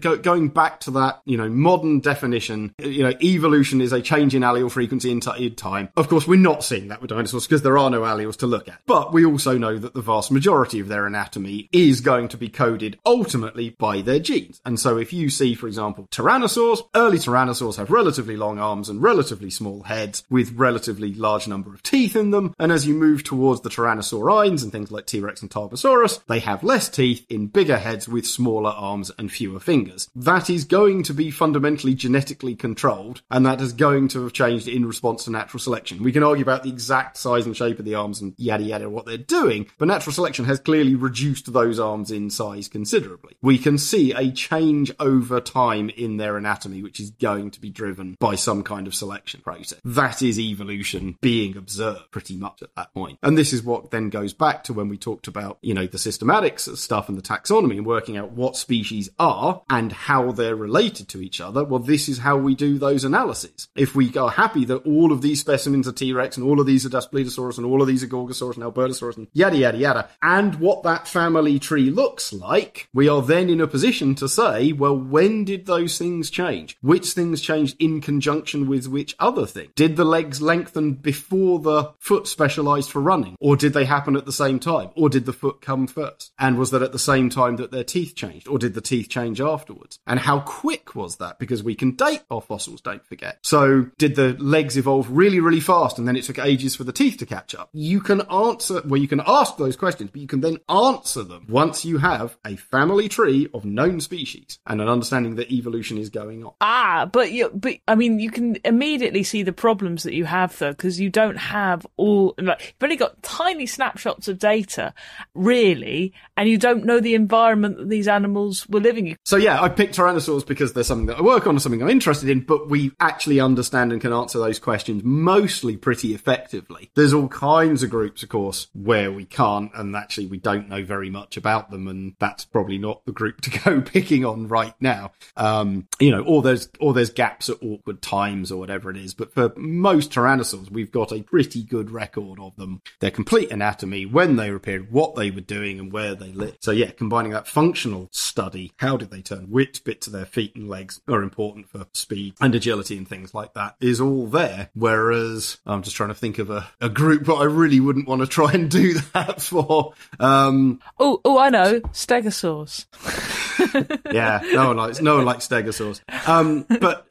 Go, going back to that, you know, modern definition, you know, evolution is a change in allele frequency in, t- in time. Of course, we're not seeing that with dinosaurs because there are no alleles to look at. But we also know that the vast majority of their anatomy is going to be coded ultimately by their genes. And so if you see, for example, tyrannosaurs, early tyrannosaurs have relatively long arms and relatively small heads with relatively large number of teeth in them. And as you move towards the tyrannosaurines and things like T-Rex and Tarbosaurus, they have less teeth in bigger heads with smaller arms and fewer fingers. That is going to be fundamentally genetically controlled, and that is going to have changed in response to natural selection. We can argue about the exact size and shape of the arms and yada yada what they're doing, but natural selection has clearly reduced those arms in size considerably. We can see a change over time in their anatomy, which is going to be driven by some kind of selection process. That is evolution being observed pretty much at that point. And this is what then goes back to when we talked about, you know, the systematics stuff and the taxonomy and working out what species are and how they're related to each other. Well, this is how we do those analyses. If we are happy that all of these specimens are T-Rex and all of these are Daspletosaurus and all of these are Gorgosaurus and Albertosaurus and yada yada yada, and what that family tree looks like, we are then in a position to say, well, when did those things change? Which things changed in conjunction with which other thing? Did the legs lengthen before the foot specialized for running? Or did they happen at the same time? Or did the foot come first? And was that at the same time that their teeth changed? Or did the teeth change afterwards? And how quick was that? Because we can date our fossils, don't forget. So did the legs evolve really, really fast and then it took ages for the teeth to catch up? You can answer, well, you can ask those questions, but you can then answer them once you have a family tree of known species and an understanding that evolution is going on. Ah, but you, but I mean, you can immediately see the problems that you have though, because you don't have all like like you've only got tiny snapshots of data, really, and you don't know the environment that these animals were living in. So yeah, I picked tyrannosaurs because there's something that I work on, or something I'm interested in, but we actually understand and can answer those questions mostly pretty effectively. There's all kinds of groups, of course, where we can't, and actually we don't know very much about them, and that's probably not the group to go picking on right now. Um, you know, or there's or there's gaps at awkward times or whatever it is. But for most tyrannosaurs, we've got a pretty good record of them, their complete anatomy, when they appeared, what they were doing, and where they lived. So yeah, combining that functional study, how did they turn, which bits of their feet and legs are important for speed and agility and things like that, is all there. Whereas I'm just trying to think of a, a group but I really wouldn't want to try and do that for. Um, Oh, oh, I know, stegosaurs. yeah, no one likes no one likes stegosaurs. Um, but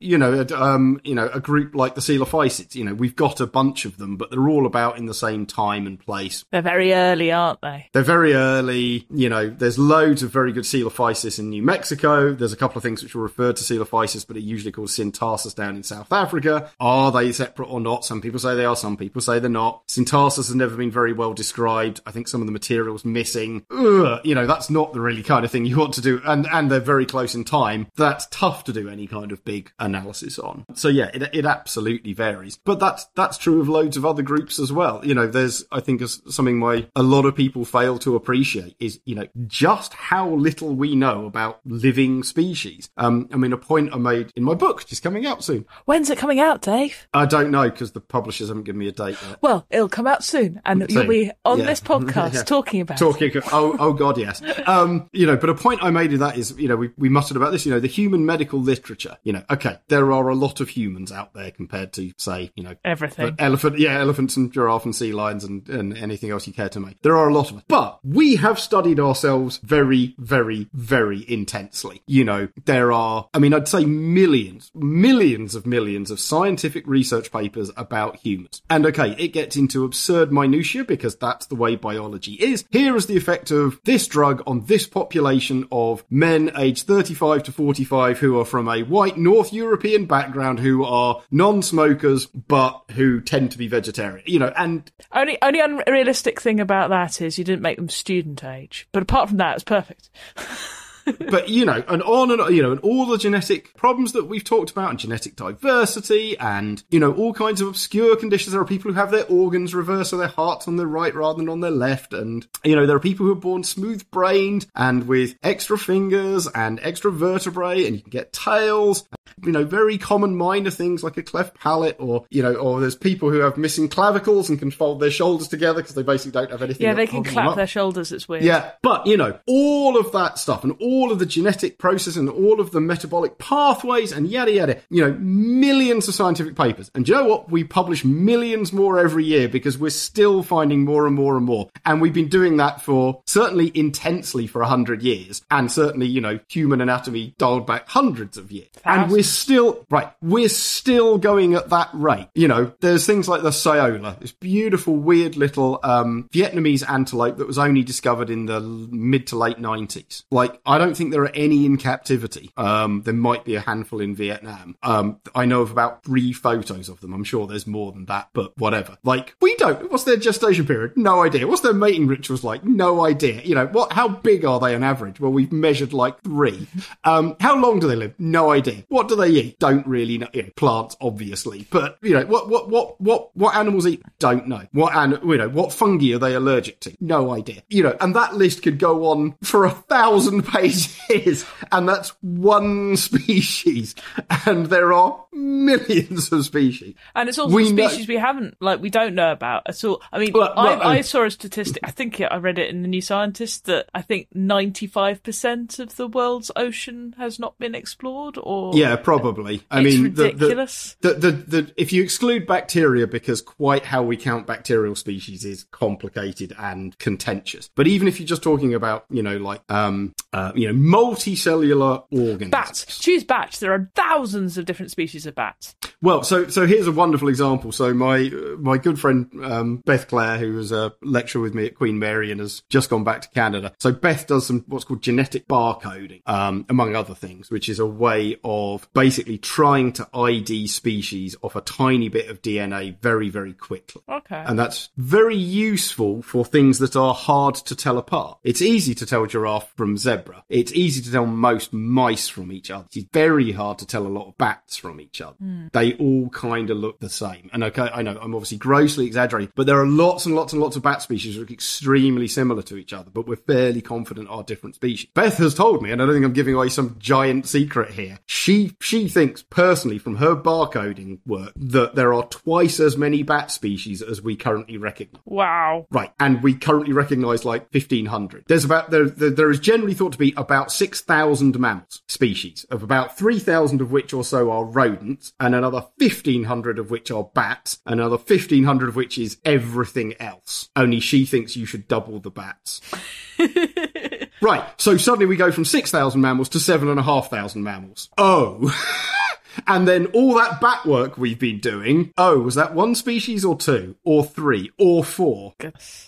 you know, a- um, you know, a group like the Coelophysids, you know, we've got a bunch of them, but they're all about in the same time and place. They're very early, aren't they? They're very early. You know, there's loads of very good Coelophysis in New Mexico. There's a couple of things which are referred to Coelophysis, but are usually called Syntarsus down in South Africa. Are they separate or not? Some people say they are. Some people say they're not. Syntarsus has never been very well described. I think some of the material's missing. Ugh, you know, that's not the really kind of thing you want to do. And and they're very close in time. That's tough to do any kind of big analysis on. So yeah, it, it absolutely varies. But that's that's true of loads of other groups as well. You know, there's I think as something why a lot of people fail to appreciate is you know just how little we know about living species. Um, I mean, a point I made in my book, which is coming out soon. When's it coming out, Dave? I don't know because the publishers haven't given me a date yet. Well, it'll come out soon, and you'll be on Yeah. this podcast Yeah. talking about it. Talking, oh, oh God, yes. Um, you know, but a point I made in that is, you know, we, we muttered about this, you know, the human medical literature, you know, okay, there are a lot of humans out there compared to, say, you know, Everything. elephant, yeah, elephants and giraffe and sea lions and, and anything else you care to make. There are a lot of us, but we have studied ourselves very, very, very intensely. You know, there are, I mean, I'd say millions, millions of millions of scientific research papers about humans. And okay, it gets into absurd minutiae because that's the way biology is. Here is the effect of this drug on this population of men aged 35 to 45 who are from a white North European background who are non-smokers but who tend to be vegetarian. You know, and Only only unrealistic thing about that is you didn't make them student age. But apart from that, it's perfect. but you know, and on and on, you know, and all the genetic problems that we've talked about, and genetic diversity, and you know, all kinds of obscure conditions. There are people who have their organs reversed, so their heart's on their right rather than on their left, and you know, there are people who are born smooth-brained and with extra fingers and extra vertebrae, and you can get tails. You know, very common minor things like a cleft palate, or you know, or there's people who have missing clavicles and can fold their shoulders together because they basically don't have anything. Yeah, they can clap their shoulders. It's weird. Yeah, but you know, all of that stuff and all of the genetic process and all of the metabolic pathways and yada yada, you know, millions of scientific papers. And you know what? We publish millions more every year because we're still finding more and more and more. And we've been doing that for certainly intensely for a hundred years. And certainly, you know, human anatomy dialed back hundreds of years. And we're still, right, we're still going at that rate. You know, there's things like the Saola, this beautiful, weird little um, Vietnamese antelope that was only discovered in the mid to late 90s. Like, I don't think there are any in captivity. Um, there might be a handful in Vietnam. Um, I know of about three photos of them. I'm sure there's more than that, but whatever. Like, we don't. What's their gestation period? No idea. What's their mating rituals like? No idea. You know, what? How big are they on average? Well, we've measured like three. Um, how long do they live? No idea. What do they eat? Don't really know. You know, plants, obviously, but you know, what, what, what, what, what animals eat? Don't know. What, an, you know, what fungi are they allergic to? No idea. You know, and that list could go on for a thousand pages, and that's one species, and there are millions of species. And it's also We know- species we haven't, like, we don't know about at all. I mean, Well, well, I, I um, saw a statistic, I think I read it in the New Scientist, that I think 95% of the world's ocean has not been explored, or. Yeah, probably. I mean, the- the- ridiculous. The, the, the, if you exclude bacteria, because quite how we count bacterial species is complicated and contentious. But even if you're just talking about, you know, like, um, uh, you know, multicellular organisms. Bats. Choose bats. There are thousands of different species of bats. Well, so so here's a wonderful example. So my my good friend um, Beth Clare, who was a lecturer with me at Queen Mary and has just gone back to Canada. So Beth does some what's called genetic barcoding, um, among other things, which is a way of basically trying to ID species off a tiny bit of DNA very, very quickly. Okay. And that's very useful for things that are hard to tell apart. It's easy to tell giraffe from zebra. It's easy to tell most mice from each other. It's very hard to tell a lot of bats from each other. Hmm. They all kind of look the same. And okay, I know I'm obviously grossly exaggerating, but there are lots and lots and lots of bat species that look extremely similar to each other, but we're fairly confident are different species. Beth has told me, and I don't think I'm giving away some giant secret here. She she thinks personally from her barcoding work that there are twice as many bat species as we currently recognize. wow. Right, and we currently recognise like fifteen hundred. There's about there, there there is generally thought to be about six thousand mammals species, of about three thousand of which or so are rodents, and another fifteen hundred of which are bats, another fifteen hundred of which is everything else. Only she thinks you should double the bats. right, so suddenly we go from six thousand mammals to seven and a half thousand mammals. Oh. And then all that bat work we've been doing. Oh, was that one species or two or three or four?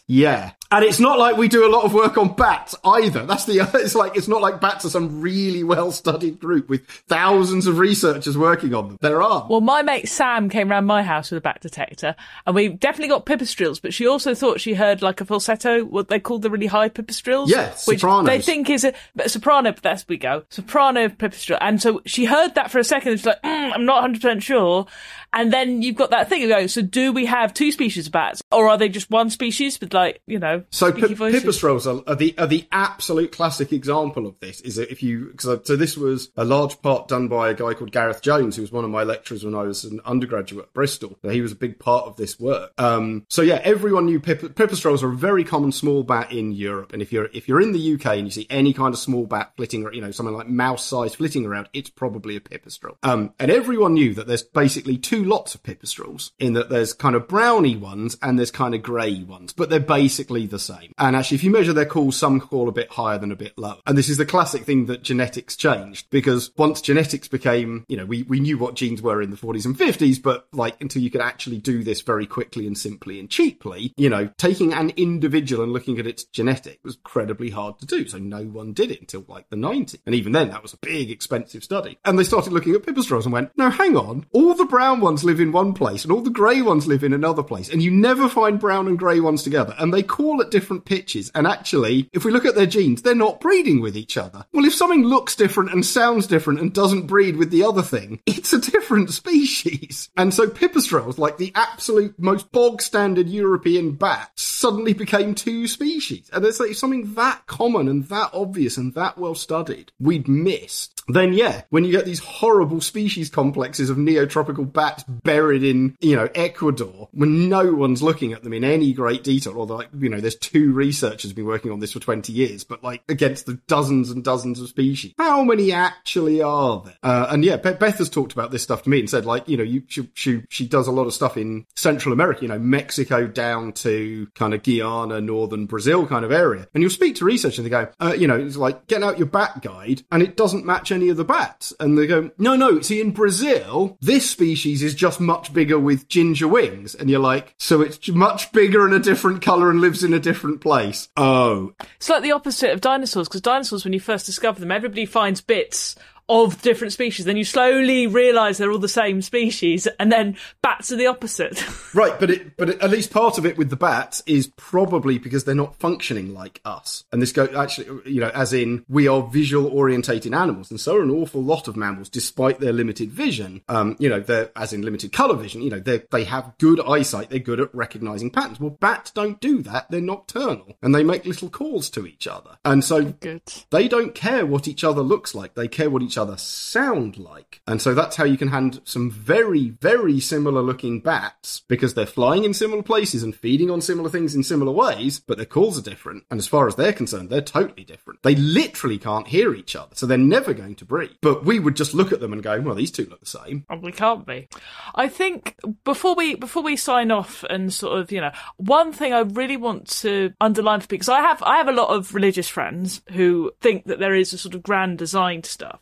Yeah. And it's not like we do a lot of work on bats either. That's the, it's like, it's not like bats are some really well studied group with thousands of researchers working on them. There are. Well, my mate Sam came round my house with a bat detector, and we definitely got pipistrelles. But she also thought she heard like a falsetto, what they call the really high pipistrelles. Yeah, which sopranos. they think is a, but soprano. But that's we go soprano pipistrelle, and so she heard that for a second. And she's like, mm, "I'm not 100 percent sure." And then you've got that thing of going. So do we have two species of bats, or are they just one species with like you know? So squeaky pi- pipistrelles are, are the are the absolute classic example of this. Is that if you because so this was a large part done by a guy called Gareth Jones, who was one of my lecturers when I was an undergraduate at Bristol. He was a big part of this work. Um, so yeah, everyone knew pip- pipistrelles are a very common small bat in Europe. And if you're if you're in the UK and you see any kind of small bat flitting, you know, something like mouse size flitting around, it's probably a pipistrelle. Um, and everyone knew that there's basically two lots of pipistrelles in that there's kind of browny ones and there's kind of grey ones, but they're basically the same. And actually, if you measure their calls, some call a bit higher than a bit lower. And this is the classic thing that genetics changed because once genetics became, you know, we, we knew what genes were in the 40s and 50s, but like until you could actually do this very quickly and simply and cheaply, you know, taking an individual and looking at its genetic was incredibly hard to do. So no one did it until like the 90s. And even then, that was a big, expensive study. And they started looking at pipistrelles and went, no, hang on. All the brown ones live in one place and all the grey ones live in another place. And you never find brown and grey ones together. And they call at different pitches. And actually, if we look at their genes, they're not breeding with each other. Well, if something looks different and sounds different and doesn't breed with the other thing, it's a different species. And so pipistrelles, like the absolute most bog standard European bat, suddenly became two species. And it's like something that common and that obvious and that well studied we'd missed. Then yeah, when you get these horrible species complexes of neotropical bats buried in, you know, Ecuador, when no one's looking at them in any great detail, although like, you know, there's two researchers been working on this for 20 years, but like against the dozens and dozens of species, how many actually are there? Uh, and yeah, Be- Beth has talked about this stuff to me and said like, you know, you, she, she, she does a lot of stuff in Central America, you know, Mexico down to kind of Guyana, northern Brazil kind of area. And you'll speak to researchers and they go, uh, you know, it's like getting out your bat guide and it doesn't match any of the bats. And they go, no, no, see in Brazil, this species is just much bigger with ginger wings. And you're like, so it's much bigger and a different color and lives in a different place. Oh, It's like the opposite of dinosaurs, because dinosaurs, when you first discover them, everybody finds bits of different species. Then you slowly realise they're all the same species, and then bats are the opposite. Right, but it, but it, at least part of it with the bats is probably because they're not functioning like us. And this go actually, you know, as in we are visual orientated animals, and so are an awful lot of mammals, despite their limited vision. Um, you know, they're as in limited color vision. You know, they they have good eyesight. They're good at recognizing patterns. Well, bats don't do that. They're nocturnal, and they make little calls to each other. And so Good. they don't care what each other looks like. They care what each other sound like. And so that's how you can hand some very, very similar looking bats because they're flying in similar places and feeding on similar things in similar ways, but their calls are different. And as far as they're concerned, they're totally different. They literally can't hear each other. So they're never going to breed. But we would just look at them and go, well, these two look the same. Probably can't be. I think before we before we sign off and sort of you know one thing I really want to underline for people because I have I have a lot of religious friends who think that there is a sort of grand design stuff.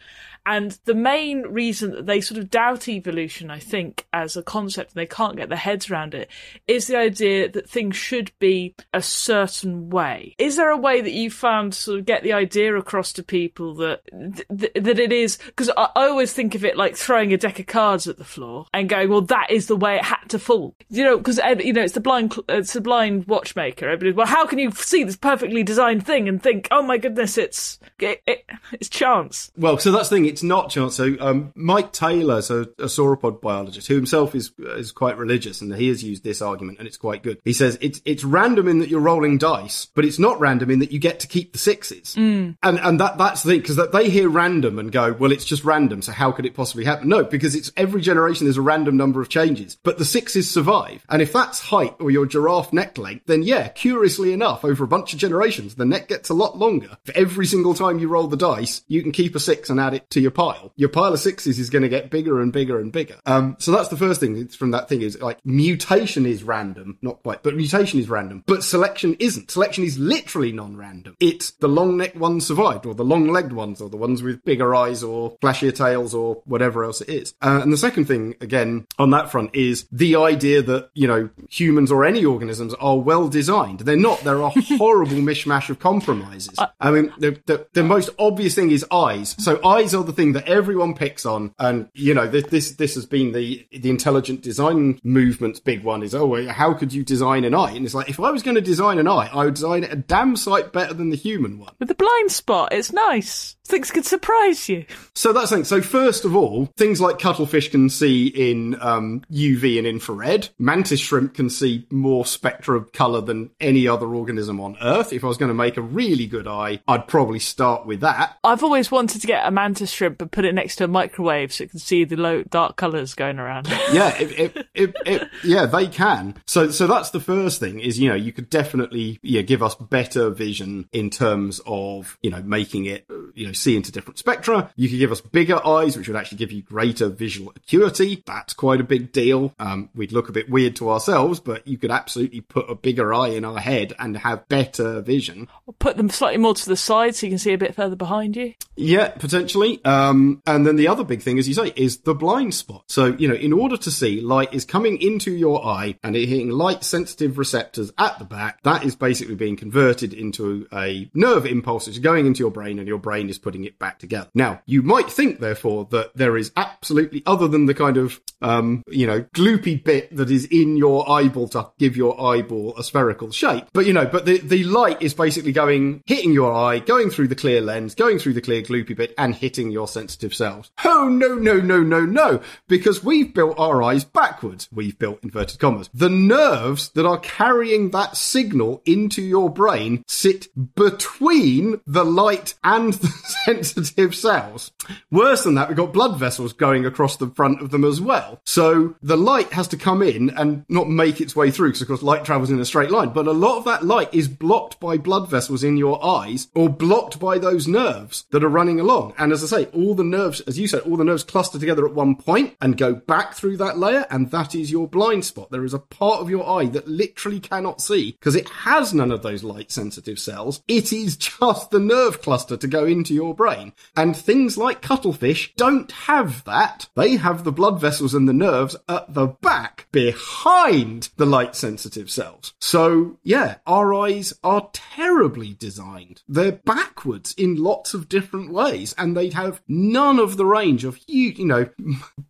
And the main reason that they sort of doubt evolution, I think, as a concept, and they can't get their heads around it, is the idea that things should be a certain way. Is there a way that you found to sort of get the idea across to people that th- that it is? Because I, always think of it like throwing a deck of cards at the floor and going, "Well, that is the way it had to fall." You know, because eh, you know it's the blind it's the blind watchmaker. Well, how can you see this perfectly designed thing and think, "Oh my goodness, it's it, it, it's chance"? Well, so that's the thing. It's not chance. So um, Mike Taylor, so a sauropod biologist who himself is is quite religious, and he has used this argument, and it's quite good. He says it's it's random in that you're rolling dice, but it's not random in that you get to keep the sixes. Mm. And and that that's the thing because that they hear random and go, well, it's just random. So how could it possibly happen? No, because it's every generation there's a random number of changes, but the sixes survive. And if that's height or your giraffe neck length, then yeah, curiously enough, over a bunch of generations, the neck gets a lot longer. For every single time you roll the dice, you can keep a six and add it to your pile. Your pile of sixes is going to get bigger and bigger and bigger. Um, so that's the first thing it's from that thing is like mutation is random, not quite, but mutation is random, but selection isn't. Selection is literally non-random. It's the long-necked ones survived, or the long-legged ones, or the ones with bigger eyes, or flashier tails, or whatever else it is. Uh, and the second thing, again, on that front is the idea that, you know, humans or any organisms are well designed. They're not. They're a horrible mishmash of compromises. I mean, the, the, the most obvious thing is eyes. So eyes are the thing that everyone picks on. And, you know, this, this, this has been the, the intelligent design movement's big one is, oh, how could you design an eye? And it's like, if I was going to design an eye, I would design it a damn sight better than the human one. With the blind spot, it's nice. Things could surprise you. So that's thing. So first of all, things like cuttlefish can see in um, UV and infrared. Mantis shrimp can see more spectra of color than any other organism on Earth. If I was going to make a really good eye, I'd probably start with that. I've always wanted to get a mantis shrimp and put it next to a microwave so it can see the low dark colors going around. yeah, it, it, it, it, yeah, they can. So, so that's the first thing is you know you could definitely yeah give us better vision in terms of you know making it you know see into different spectra. You could give us bigger eyes, which would actually give you greater visual acuity. That's quite a big deal. Um, we'd look a bit weird to ourselves, but you could absolutely put a bigger eye in our head and have better vision. Or put them slightly more to the side so you can see a bit further behind you. Yeah, potentially. Um, and then the other big thing, as you say, is the blind spot. So, you know, in order to see, light is coming into your eye and it hitting light sensitive receptors at the back. That is basically being converted into a nerve impulse that's going into your brain and your brain is putting it back together. Now, you might think, therefore, that there is absolutely, other than the kind of, um, you know, gloopy bit that is in your eyeball to give your eyeball a spherical shape. But, you know, but the, the light is basically going, hitting your eye, going through the clear lens, going through the clear gloopy bit and hitting your sensitive cells. Oh, no, no, no, no, no. Because we've built our eyes backwards. We've built inverted commas. The nerves that are carrying that signal into your brain sit between the light and the sensitive cells. Worse than that, we've got blood vessels going across the front of them as well. So the light has to come in and not make its way through because of course light travels in a straight line, but a lot of that light is blocked by blood vessels in your eyes or blocked by those nerves that are running along. And as I say, all the nerves, as you said, all the nerves cluster together at one point and go back through that layer and that is your blind spot. There is a part of your eye that literally cannot see because it has none of those light sensitive cells. It is just the nerve cluster to go into your brain. And things like cuttlefish don't have that. They have the blood vessels and the nerves at the back behind the light sensitive cells. So yeah, our eyes are terribly designed. They're backwards in lots of different ways and they have none of the range of huge, you know,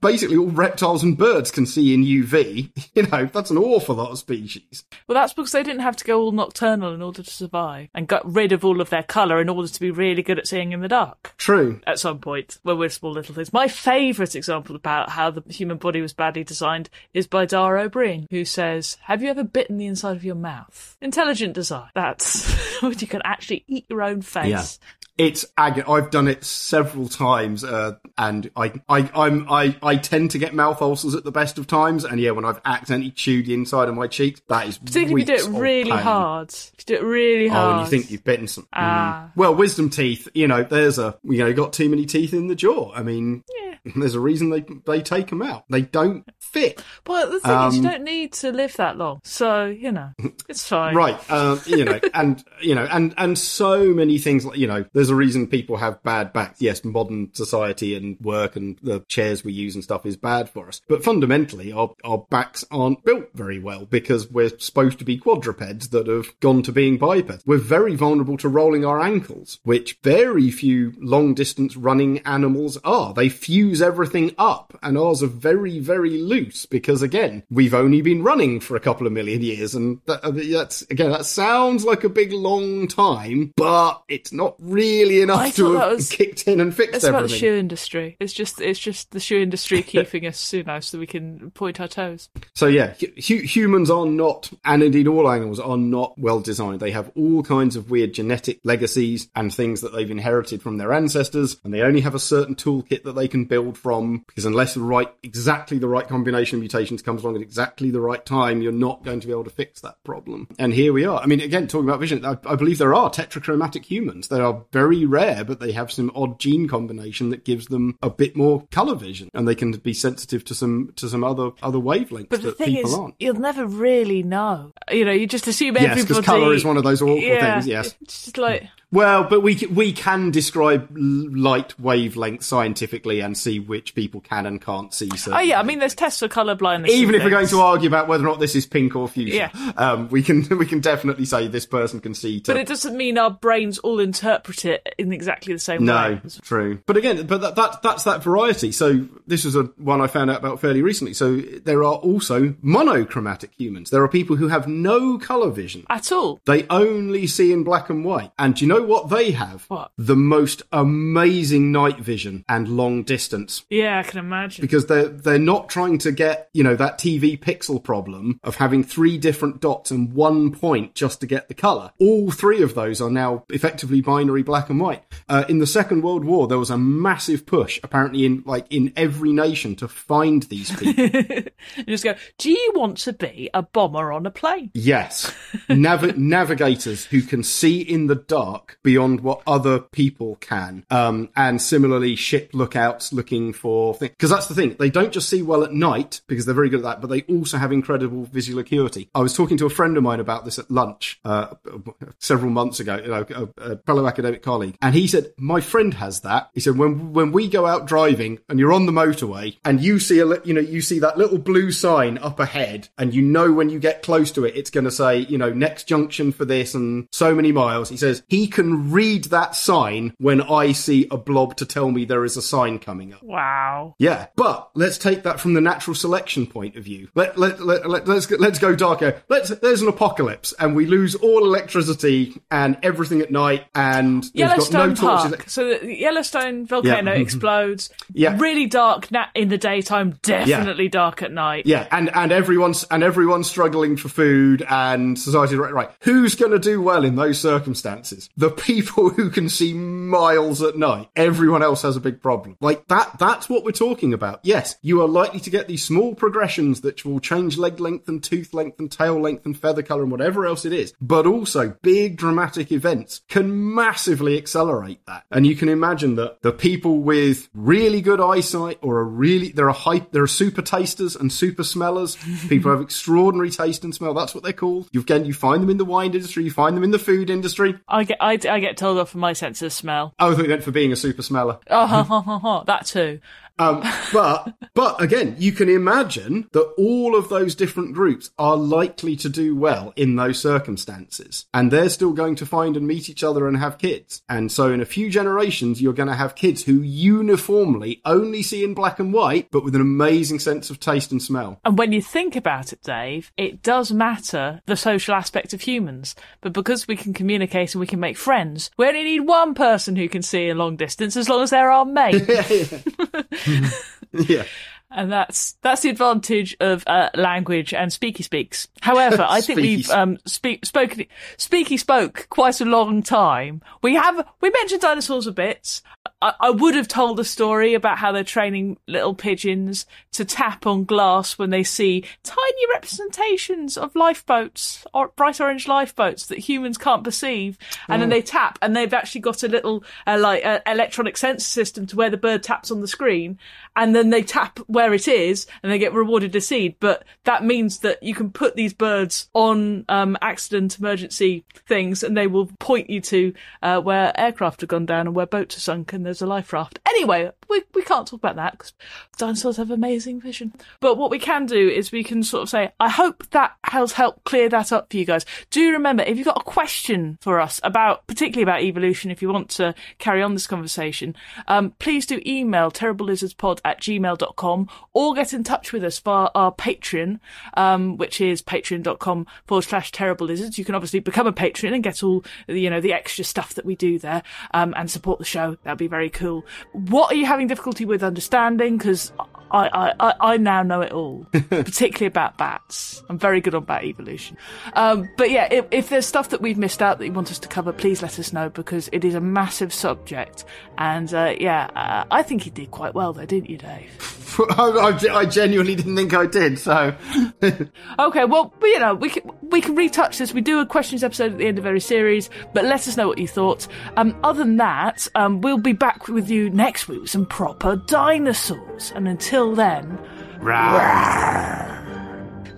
basically all reptiles and birds can see in UV. You know, that's an awful lot of species. Well, that's because they didn't have to go all nocturnal in order to survive and got rid of all of their colour in order to be really good at seeing in the dark. True. At some point, when we're small little things. My favourite example about how the human body was badly designed is by Dara Ó Briain, who says, Have you ever bitten the inside of your mouth? Intelligent design. That's when you can actually eat your own face. Yeah. It's ag- I've done it several times, uh, and I, I, I'm, I, I tend to get mouth ulcers at the best of times. And yeah, when I've accidentally chewed the inside of my cheek, that is particularly if you do it really pain. hard. If you do it really hard, oh, and you think you've bitten some. Ah. Mm. Well, wisdom teeth. You know, there's a you know, got too many teeth in the jaw. I mean, yeah. There's a reason they they take them out. They don't fit. But the thing is, you Um, don't need to live that long, so you know it's fine. Right, uh, you know, and you know, and and so many things. Like you know, there's a reason people have bad backs. Yes, modern society and work and the chairs we use and stuff is bad for us. But fundamentally, our our backs aren't built very well because we're supposed to be quadrupeds that have gone to being bipeds. We're very vulnerable to rolling our ankles, which very few long distance running animals are. They fuse everything up, and ours are very very loose because again, we've only been running for a couple of million years, and that, uh, that's again that sounds like a big long time, but it's not really enough to have was- kicked in and fixed It's about the shoe industry. It's just it's just the shoe industry keeping us, you know, so we can point our toes. So yeah, hu- humans are not, and indeed all animals are not well designed. They have all kinds of weird genetic legacies and things that they've inherited from their ancestors, and they only have a certain toolkit that they can build from. Because unless the right, exactly the right combination of mutations comes along at exactly the right time, you're not going to be able to fix that problem. And here we are. I mean, again, talking about vision, I, I believe there are tetrachromatic humans. They are very rare, but they have some odd gene combination that gives them a bit more color vision, and they can be sensitive to some to some other other wavelengths But the that thing people is, aren't. you'll never really know. You know, you just assume Yes, everybody. because colour is one of those awful yeah, things, yes. it's just like Well, but we we can describe light wavelength scientifically and see which people can and can't see. Oh yeah, I mean, there's tests for colour blindness. even if we're going to argue about whether or not this is pink or fuchsia, Yeah. um, we can we can definitely say this person can see. To, But it doesn't mean our brains all interpret it in exactly the same way. no, way. true. But again, but that, that that's that variety. So this is a one I found out about fairly recently. So there are also monochromatic humans. There are people who have no color vision. At all. They only see in black and white. And do you know what they have? What? The most amazing night vision and long distance. Yeah, I can imagine. Because they're they're not trying to get, you know, that TV pixel problem of having three different dots and one point just to get the colour. All three of those are now effectively binary black and white. Uh, in the Second World War, there was a massive push, apparently in like in every nation, to find these people. You just go, do you want to be a bomber on a plane? Yes. Nav- navigators who can see in the dark beyond what other people can. Um, and similarly, ship lookouts looking for things. Because that's the thing. They don't just see well at night because they're very good at that, but they also have incredible visual acuity. I was talking to a friend of mine about this at lunch, uh, several months ago, you know, a, a fellow academic colleague. And he said, my friend has that. He said, when, when we go out driving and you're on the motorway and you see a, you know, you see that little blue sign up ahead and you know when you get close to it, it's going to say, you know, next junction for this and so many miles. He says he can read that sign when I see a blob to tell me there is a sign coming up. Wow. Yeah, but let's take that from the natural selection point of view. Let, let, let, let, let's, go- let's go darker. Let's, there's an apocalypse and we lose all electricity and everything at night and we've got Yellowstone no torches. Park. So the Yellowstone volcano Yeah. explodes. Yeah. Really dark na- in the daytime, definitely dark at night. Yeah, and, and everyone's and everyone's struggling for food and society right right. Who's gonna do well in those circumstances? The people who can see miles at night. Everyone else has a big problem. Like that that's what we're talking about. Yes, you are likely to get these small progressions that will change leg length and tooth length and tail length and feather colour and whatever else it is. But also big dramatic events can massively accelerate that. And you can imagine that the people with really good eyesight or a really there are hype there are super tasters and super smellers. People have extraordinary taste and smell. That's what they're called. You again you find them in the wine industry, you find them in the food industry. I get I, I get told off for my sense of smell. Oh, I think meant for being a super smeller. Oh, ha, ha, ha, ha. that too. Um, but but again, you can imagine that all of those different groups are likely to do well in those circumstances, and they're still going to find and meet each other and have kids. And so, in a few generations, you're going to have kids who uniformly only see in black and white, but with an amazing sense of taste and smell. And when you think about it, Dave, it does matter the social aspect of humans. But because we can communicate and we can make friends, we only need one person who can see a long distance as long as they're our mate. yeah. yeah. And that's that's the advantage of uh, language and speaky speaks. However, I think we've um, speak, spoken speaky spoke quite a long time. We have we mentioned dinosaurs a bit. I, I would have told a story about how they're training little pigeons to tap on glass when they see tiny representations of lifeboats or bright orange lifeboats that humans can't perceive, and then they tap, and they've actually got a little uh, like uh, electronic sensor system to where the bird taps on the screen, and then they tap where it is, and they get rewarded a seed. But that means that you can put these birds on um, accident emergency things, and they will point you to uh, where aircraft have gone down and where boats are sunk, and there's a life raft. Anyway, we we can't talk about that because dinosaurs have amazing vision. But what we can do is we can sort of say, I hope that has helped clear that up for you guys. Do remember if you've got a question for us about, particularly about evolution, if you want to carry on this conversation, um, please do email terriblelizardspod at gmail.com or get in touch with us via our Patreon, um, which is patreon.com forward slash terrible lizards. You can obviously become a patron and get all, you know, the extra stuff that we do there, um, and support the show. That'd be very cool. What are you having difficulty with understanding? Because I, I, I, I now know it all, particularly about bats. I'm very good on bat evolution. Um, but yeah, if, if there's stuff that we've missed out that you want us to cover, please let us know because it is a massive subject. And uh, yeah, uh, I think you did quite well there, didn't you, Dave? I, I genuinely didn't think I did. So Okay, well, you know, we can we can retouch this. We do a questions episode at the end of every series, but let us know what you thought. Um, other than that, um, we'll be back with you next week with some proper dinosaurs. And until then,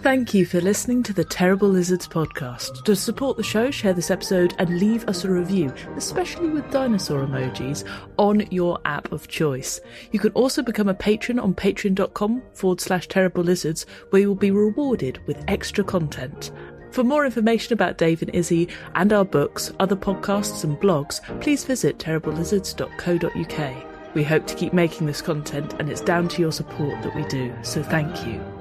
Thank you for listening to the Terrible Lizards podcast. To support the show, share this episode and leave us a review, especially with dinosaur emojis, on your app of choice. You can also become a patron on patreon.com forward slash terrible lizards, where you will be rewarded with extra content. For more information about Dave and Izzy and our books, other podcasts, and blogs, please visit terriblelizards.co.uk. We hope to keep making this content, and it's down to your support that we do, so thank you.